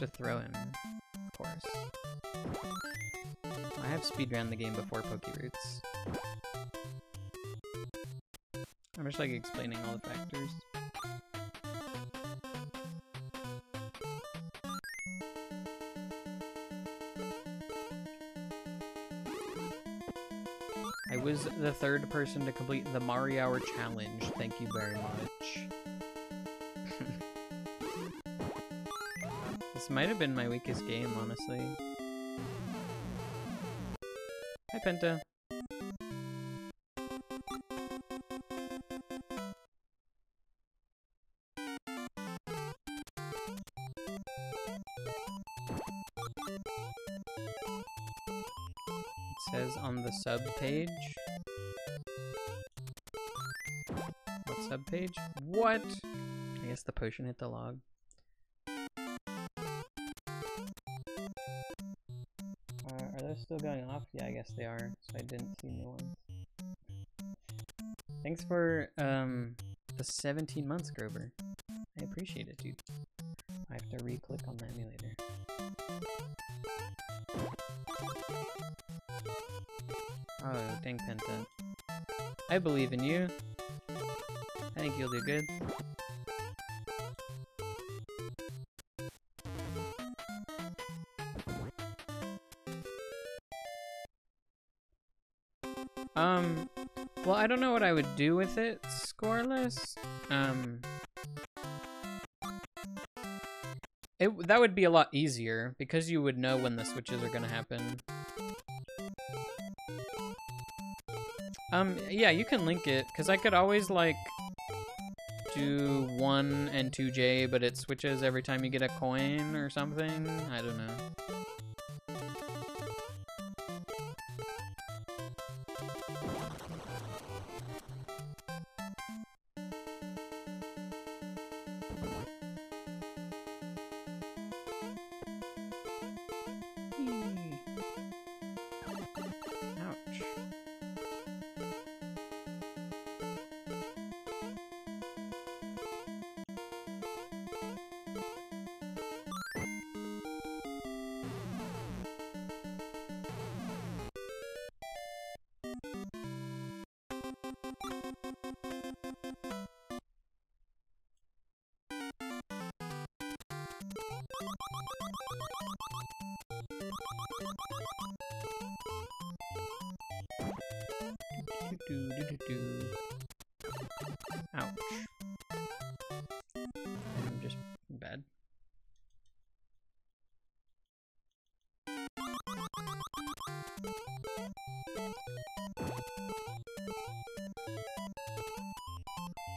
Speaker 1: have to throw him. Of course. I have speedrun the game before Pokeroots. I'm just like explaining all the factors. I was the third person to complete the Mario Hour challenge. Thank you very much. This might have been my weakest game, honestly. Hi, Penta. It says on the sub page. What sub page? What? I guess the potion hit the log. Still going off? Yeah, I guess they are. So I didn't see new ones. Thanks for um the 17 months, Grover. I appreciate it, dude. I have to re-click on the emulator. Oh, dang Penta. I believe in you. I think you'll do good. Do with it scoreless. Um, it that would be a lot easier because you would know when the switches are gonna happen. Um, yeah, you can link it because I could always like do one and two J, but it switches every time you get a coin or something. I don't know.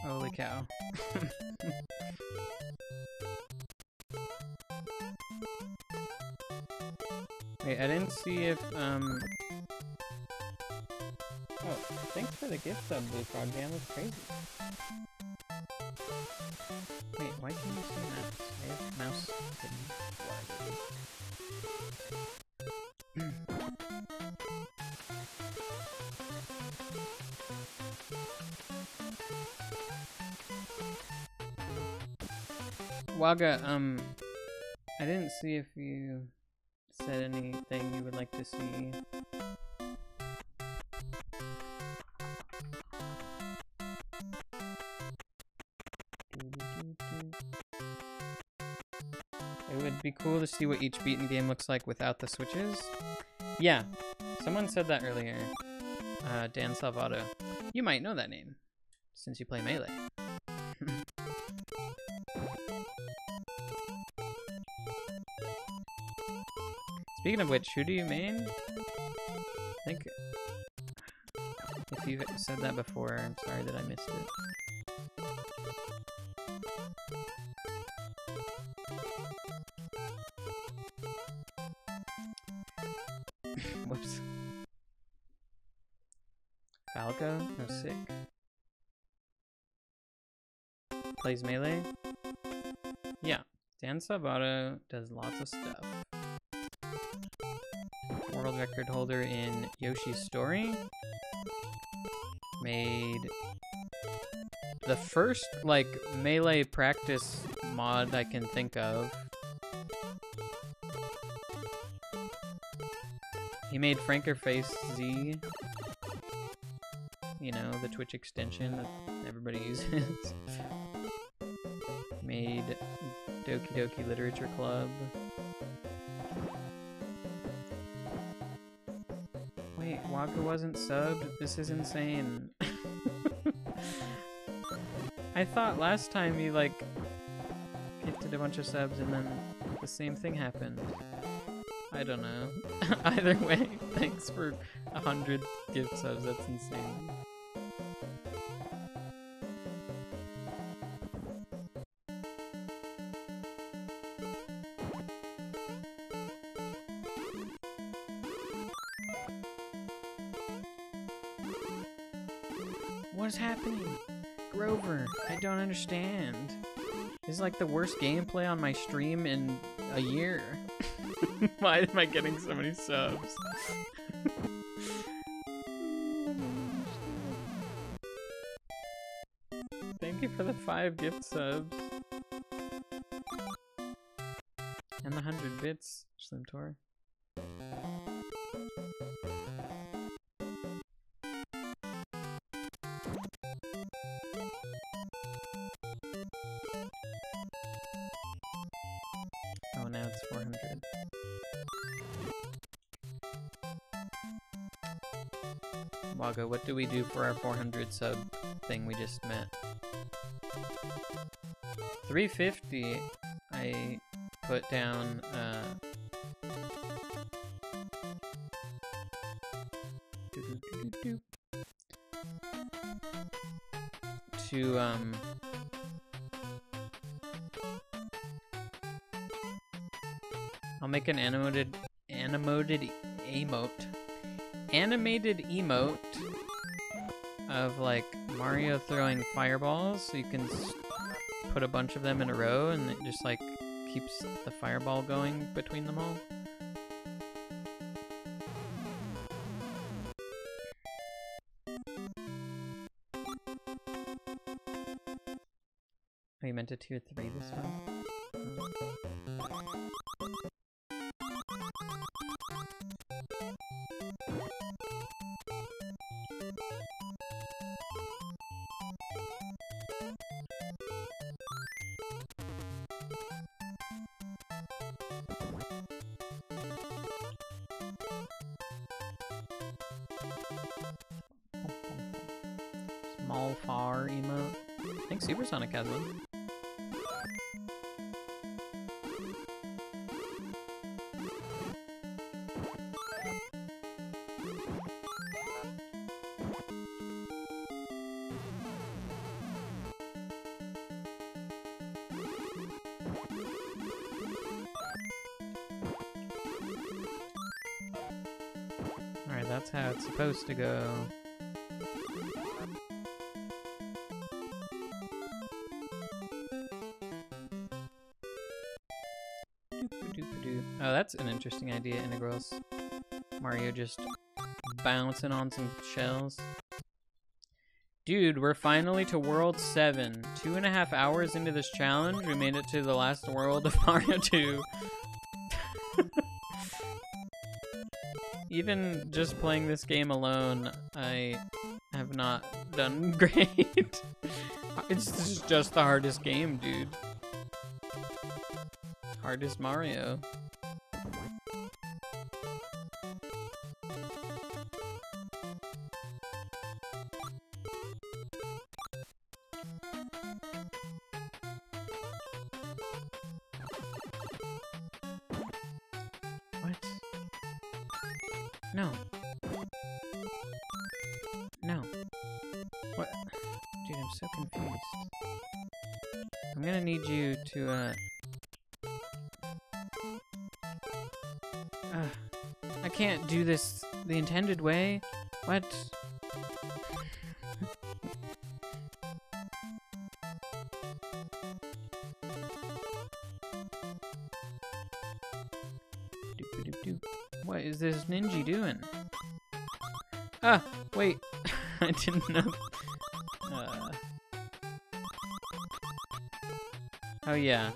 Speaker 1: Holy cow. Wait, I didn't see if, um... Oh, thanks for the gift sub, Blue Frog Man. That's crazy. Wait, why can't you see mouse? I have mouse Waga, um, I didn't see if you said anything you would like to see. It would be cool to see what each beaten game looks like without the switches. Yeah, someone said that earlier. Uh, Dan Salvato. You might know that name, since you play Melee. Speaking of which, who do you mean? I think if you've said that before, I'm sorry that I missed it. Whoops. Falco? No, sick. Plays Melee? Yeah. Dan Salvato does lots of stuff record holder in Yoshi's Story. Made the first, like, melee practice mod I can think of. He made Frankerface Z. You know, the Twitch extension that everybody uses. made Doki Doki Literature Club. Waka wasn't subbed? This is insane. I thought last time you, like, gifted a bunch of subs and then the same thing happened. I don't know. Either way, thanks for a hundred gift subs, that's insane. Don't understand. This is like the worst gameplay on my stream in a year. Why am I getting so many subs? Thank you for the five gift subs. And the hundred bits, Slim Tor. What do we do for our 400 sub thing we just met? 350, I put down, uh... To, um... I'll make an animated animated emote. Animated emote of like Mario throwing fireballs so you can put a bunch of them in a row and it just like keeps the fireball going between them all. Are you meant a tier 3 this one? That's how it's supposed to go. Oh, that's an interesting idea, Integrals. Mario just bouncing on some shells. Dude, we're finally to World 7. Two and a half hours into this challenge, we made it to the last world of Mario 2. Even just playing this game alone, I have not done great. it's just the hardest game, dude. Hardest Mario. No. No. What? Dude, I'm so confused. I'm gonna need you to, uh... Uh, I can't do this the intended way. What? Didn't know. Uh. Oh yeah.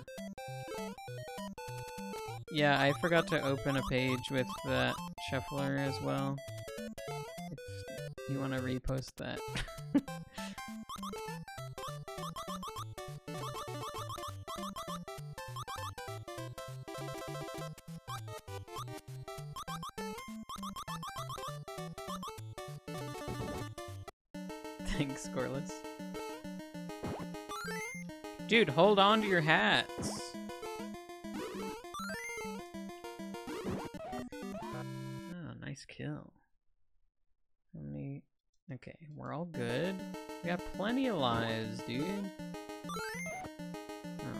Speaker 1: Yeah, I forgot to open a page with that Shuffler as well. If you want to repost that. Dude, hold on to your hats. Oh, nice kill. How many? Okay, we're all good. We got plenty of lives, dude. Oh.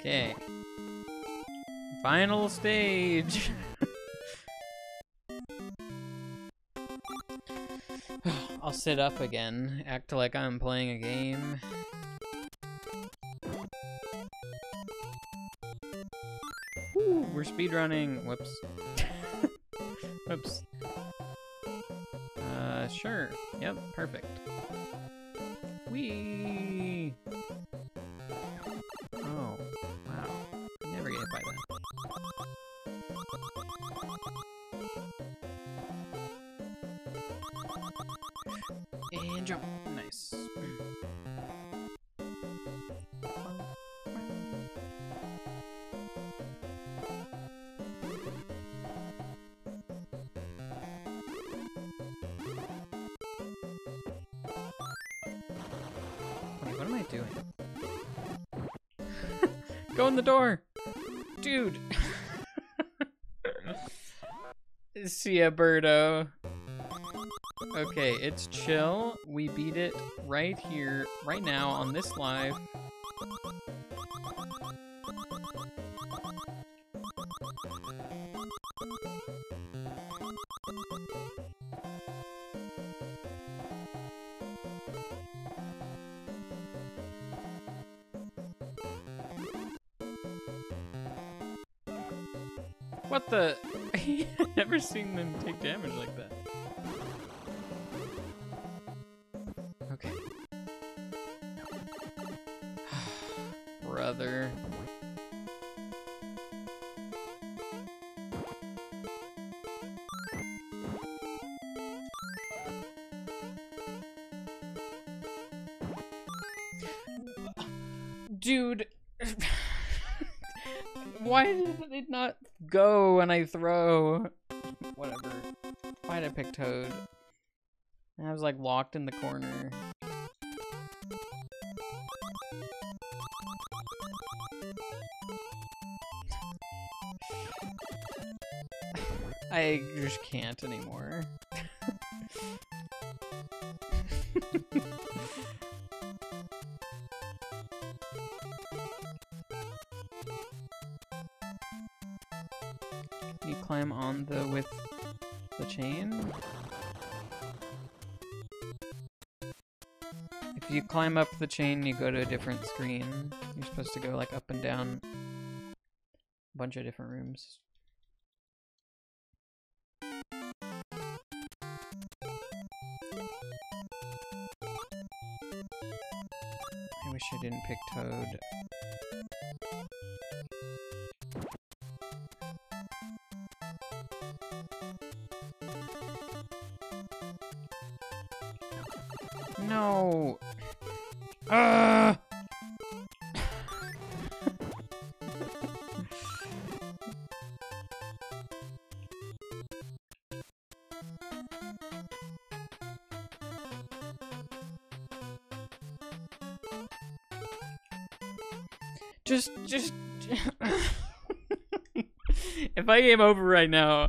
Speaker 1: Okay. Final stage. sit up again, act like I'm playing a game. Woo, we're speedrunning. Whoops. Whoops. Uh, sure. Yep, perfect. The door! Dude! See ya, Birdo. Okay, it's chill. We beat it right here, right now, on this live. What the? I've never seen them take damage like that. Throw? Whatever. Why'd I pick Toad? I was like locked in the corner. I just can't anymore. Climb up the chain, you go to a different screen. You're supposed to go like up and down a bunch of different rooms. I wish I didn't pick Toad. No. Ah. just, just. if I game over right now.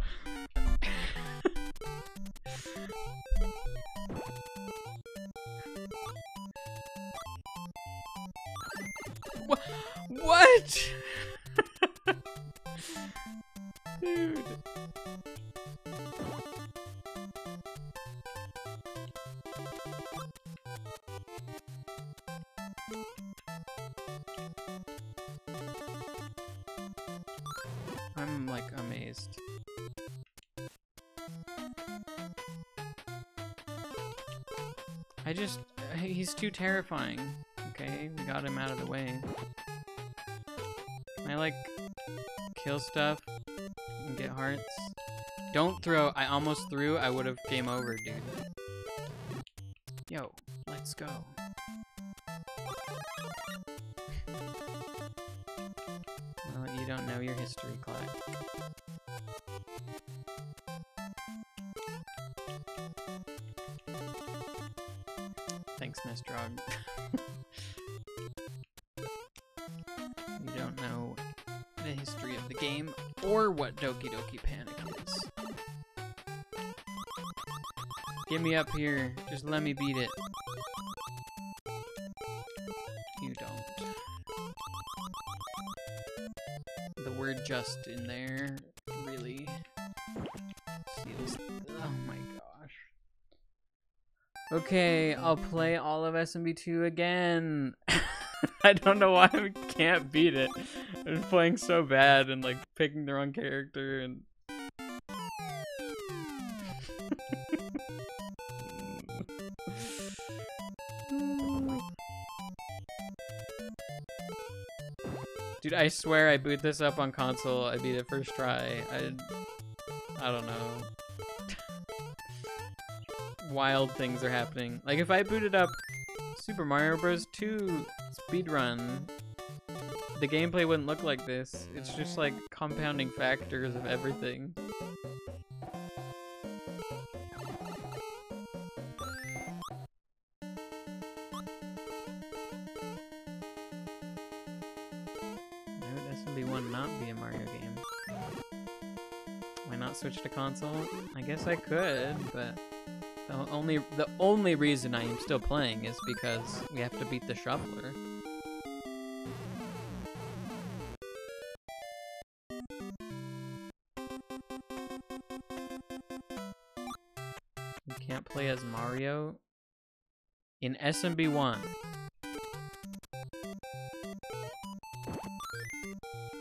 Speaker 1: Terrifying. Okay, we got him out of the way. I like kill stuff and get hearts. Don't throw. I almost threw. I would have game over, dude. Yo, let's go. Well, you don't know your history, Clyde. Og. you don't know the history of the game or what Doki Doki Panic is. Get me up here. Just let me beat it. You don't. The word just in there Okay, I'll play all of SMB2 again. I don't know why I can't beat it. I'm playing so bad and like picking the wrong character and Dude, I swear I boot this up on console. I beat it first try. I, I don't know. Wild things are happening. Like if I booted up Super Mario Bros. 2 speedrun, the gameplay wouldn't look like this. It's just like compounding factors of everything. Why would SMB1 not be a Mario game? Why not switch to console? I guess I could, but the only the only reason I am still playing is because we have to beat the shuffler. You can't play as Mario in SMB1.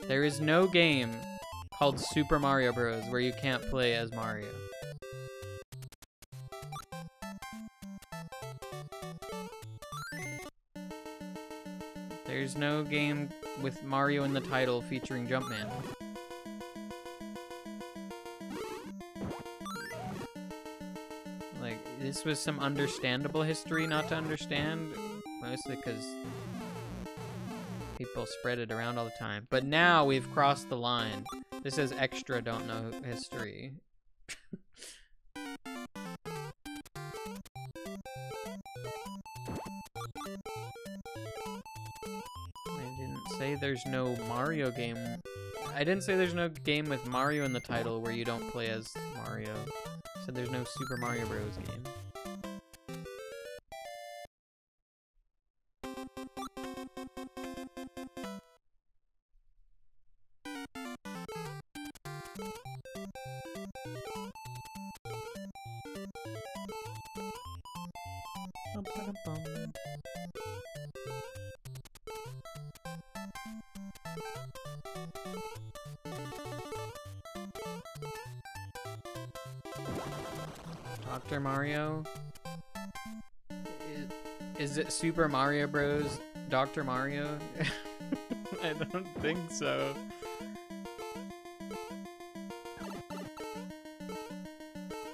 Speaker 1: There is no game called Super Mario Bros. where you can't play as Mario. There's no game with Mario in the title featuring Jumpman. Like, this was some understandable history not to understand, mostly because people spread it around all the time. But now we've crossed the line. This is extra don't know history. There's no Mario game. I didn't say there's no game with Mario in the title where you don't play as Mario. I said there's no Super Mario Bros. game. Is it Super Mario Bros. Dr. Mario? I don't think so.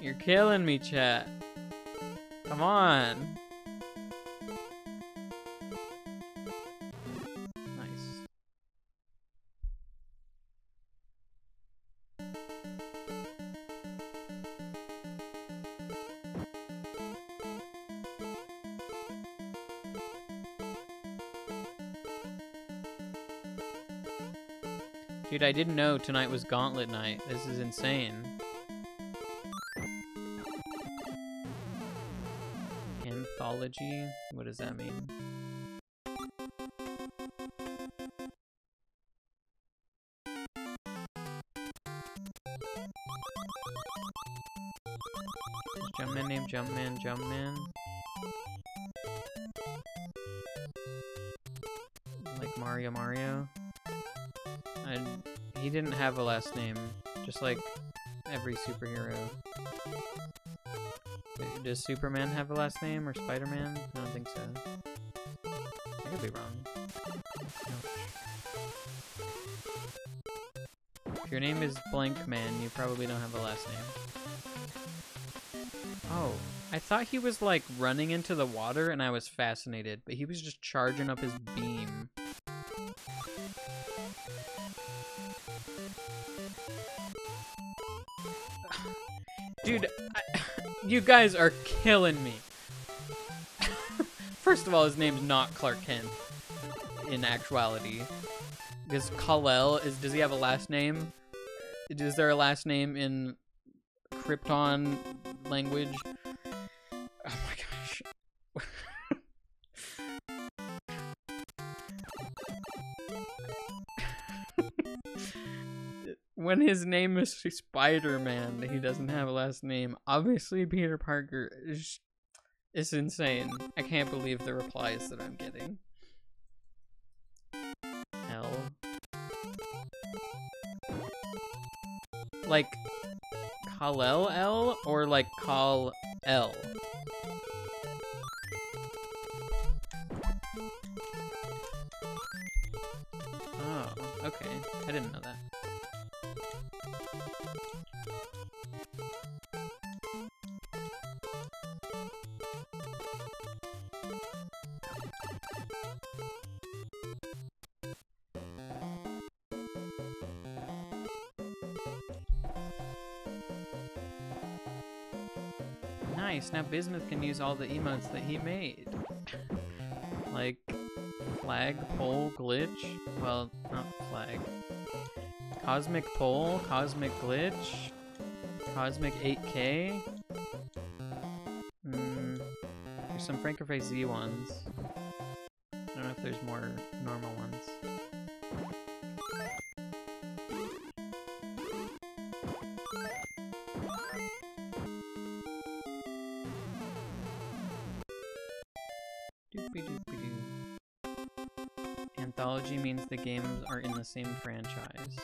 Speaker 1: You're killing me, chat. Come on. I didn't know tonight was Gauntlet night. This is insane. Anthology? What does that mean? Jumpman named Jumpman Jumpman? Last name, just like every superhero. Does Superman have a last name or Spider-Man? I don't think so. I could be wrong. If your name is Blank Man, you probably don't have a last name. Oh, I thought he was like running into the water and I was fascinated, but he was just charging up his beam. You guys are killing me. First of all, his name's not Clark Kent in actuality. Because Kal-El is does he have a last name? Is there a last name in Krypton language? When his name is Spider-Man, he doesn't have a last name. Obviously, Peter Parker is it's insane. I can't believe the replies that I'm getting. L. Like, Kal-El L or like Call L? Oh, ah, okay. I didn't know that. Now Bismuth can use all the emotes that he made. like, flag, pole, glitch. Well, not flag. Kosmic pole, kosmic glitch, kosmic 8k. Hmm. There's some FrankerFaceZ ones. I don't know if there's more normal ones. Are in the same franchise.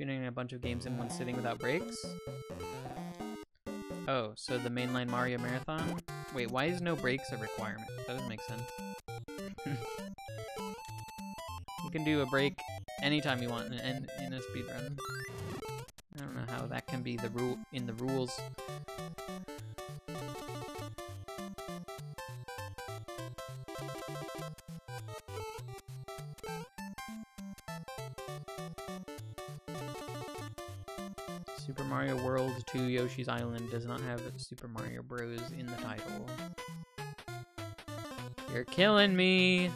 Speaker 1: Speedrunning a bunch of games in one sitting without breaks? Oh, so the mainline Mario Marathon? Wait, why is no breaks a requirement? That doesn't make sense. you can do a break anytime you want in, in, in a speedrun. I don't know how that can be the rule in the rules. Yoshi's Island does not have Super Mario Bros. in the title. You're killing me!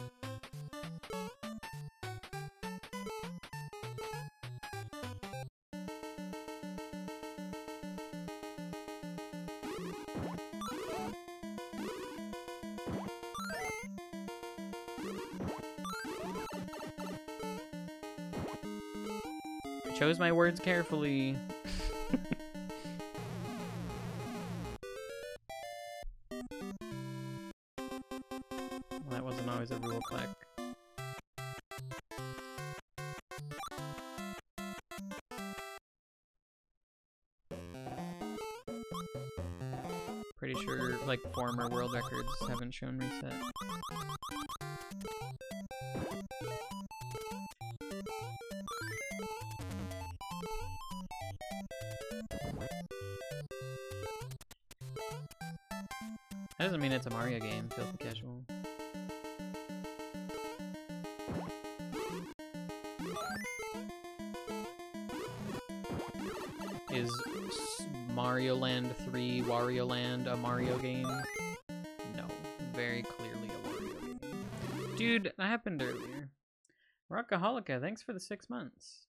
Speaker 1: I chose my words carefully. Haven't shown reset. That doesn't mean it's a Mario game, filthy casual. Is Mario Land 3 Wario Land a Mario game? Dude, that happened earlier. Rockaholica, thanks for the six months.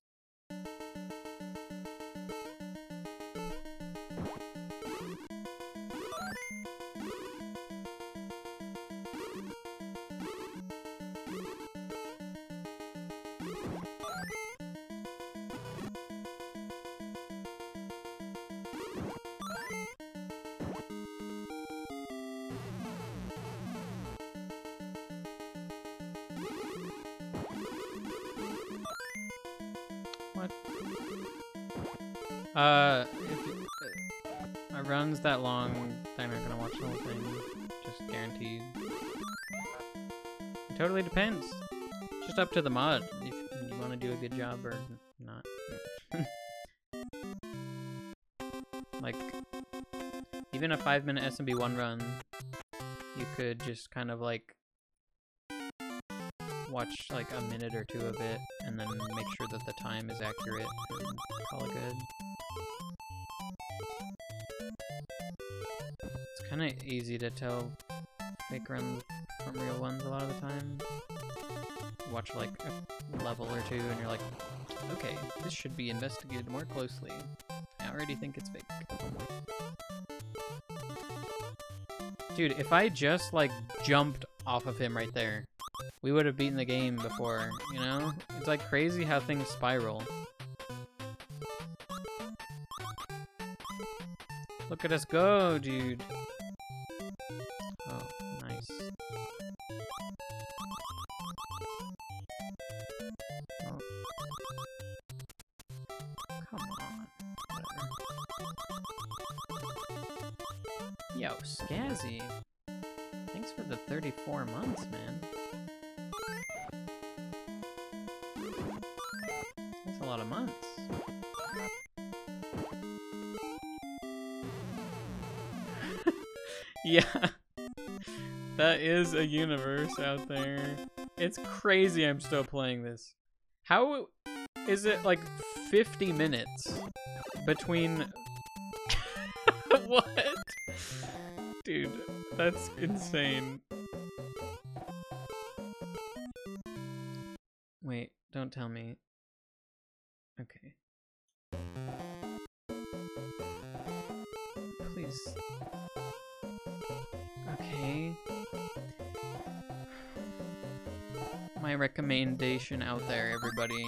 Speaker 1: Thing. Just guaranteed. I totally depends. Just up to the mod if you want to do a good job or not. like, even a five minute SMB1 run, you could just kind of like watch like a minute or two of it and then make sure that the time is accurate and call it good. Kind of easy to tell fake runs from real ones a lot of the time. Watch like a level or two and you're like, okay, this should be investigated more closely. I already think it's fake. Dude, if I just like jumped off of him right there, we would have beaten the game before, you know? It's like crazy how things spiral. Look at us go, dude. Out there. It's crazy I'm still playing this. How is it like 50 minutes between... what? Dude, that's insane. Wait, don't tell me. Out there, everybody.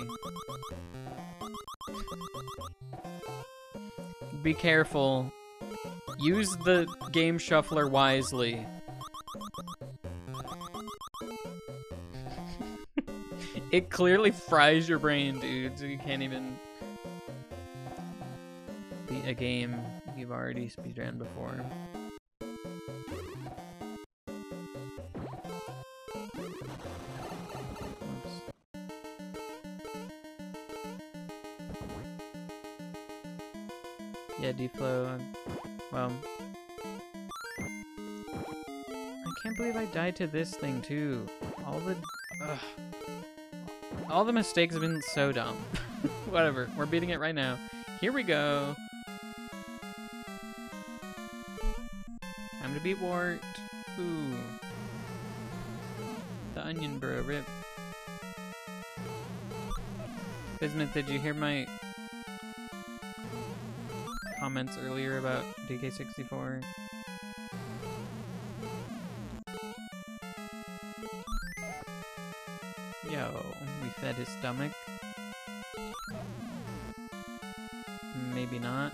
Speaker 1: Be careful. Use the game shuffler wisely. it clearly fries your brain, dude, so you can't even beat a game you've already speedrun before. Um, well... I can't believe I died to this thing, too. All the... Ugh. All the mistakes have been so dumb. Whatever, we're beating it right now. Here we go. Time to beat Wart. Ooh. The Onion Bro, rip. Bismuth, did you hear my comments earlier about DK64? Yo, we fed his stomach. Maybe not.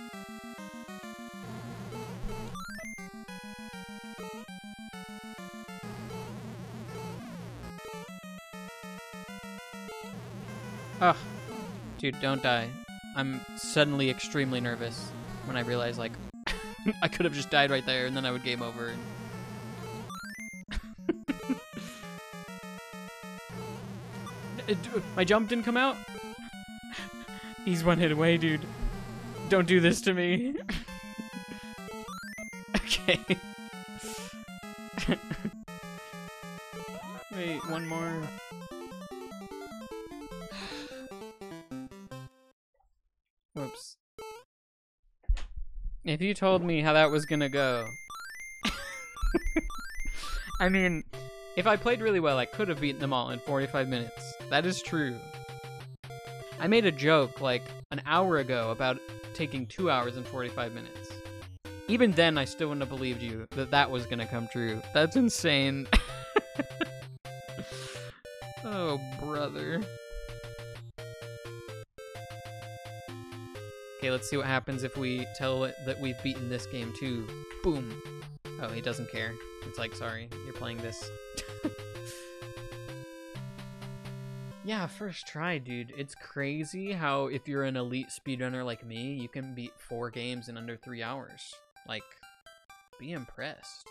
Speaker 1: Ugh. Dude, don't die. I'm suddenly extremely nervous when I realized, like, I could have just died right there and then I would game over. My jump didn't come out? He's one hit away, dude. Don't do this to me. okay. If you told me how that was gonna go. I mean, if I played really well, I could have beaten them all in 45 minutes. That is true. I made a joke like an hour ago about taking two hours and 45 minutes. Even then, I still wouldn't have believed you that that was gonna come true. That's insane. oh, brother. Let's see what happens if we tell it that we've beaten this game too. Boom. Oh, he doesn't care. It's like, sorry, you're playing this. yeah, first try, dude. It's crazy how if you're an elite speedrunner like me, you can beat four games in under three hours. Like, be impressed.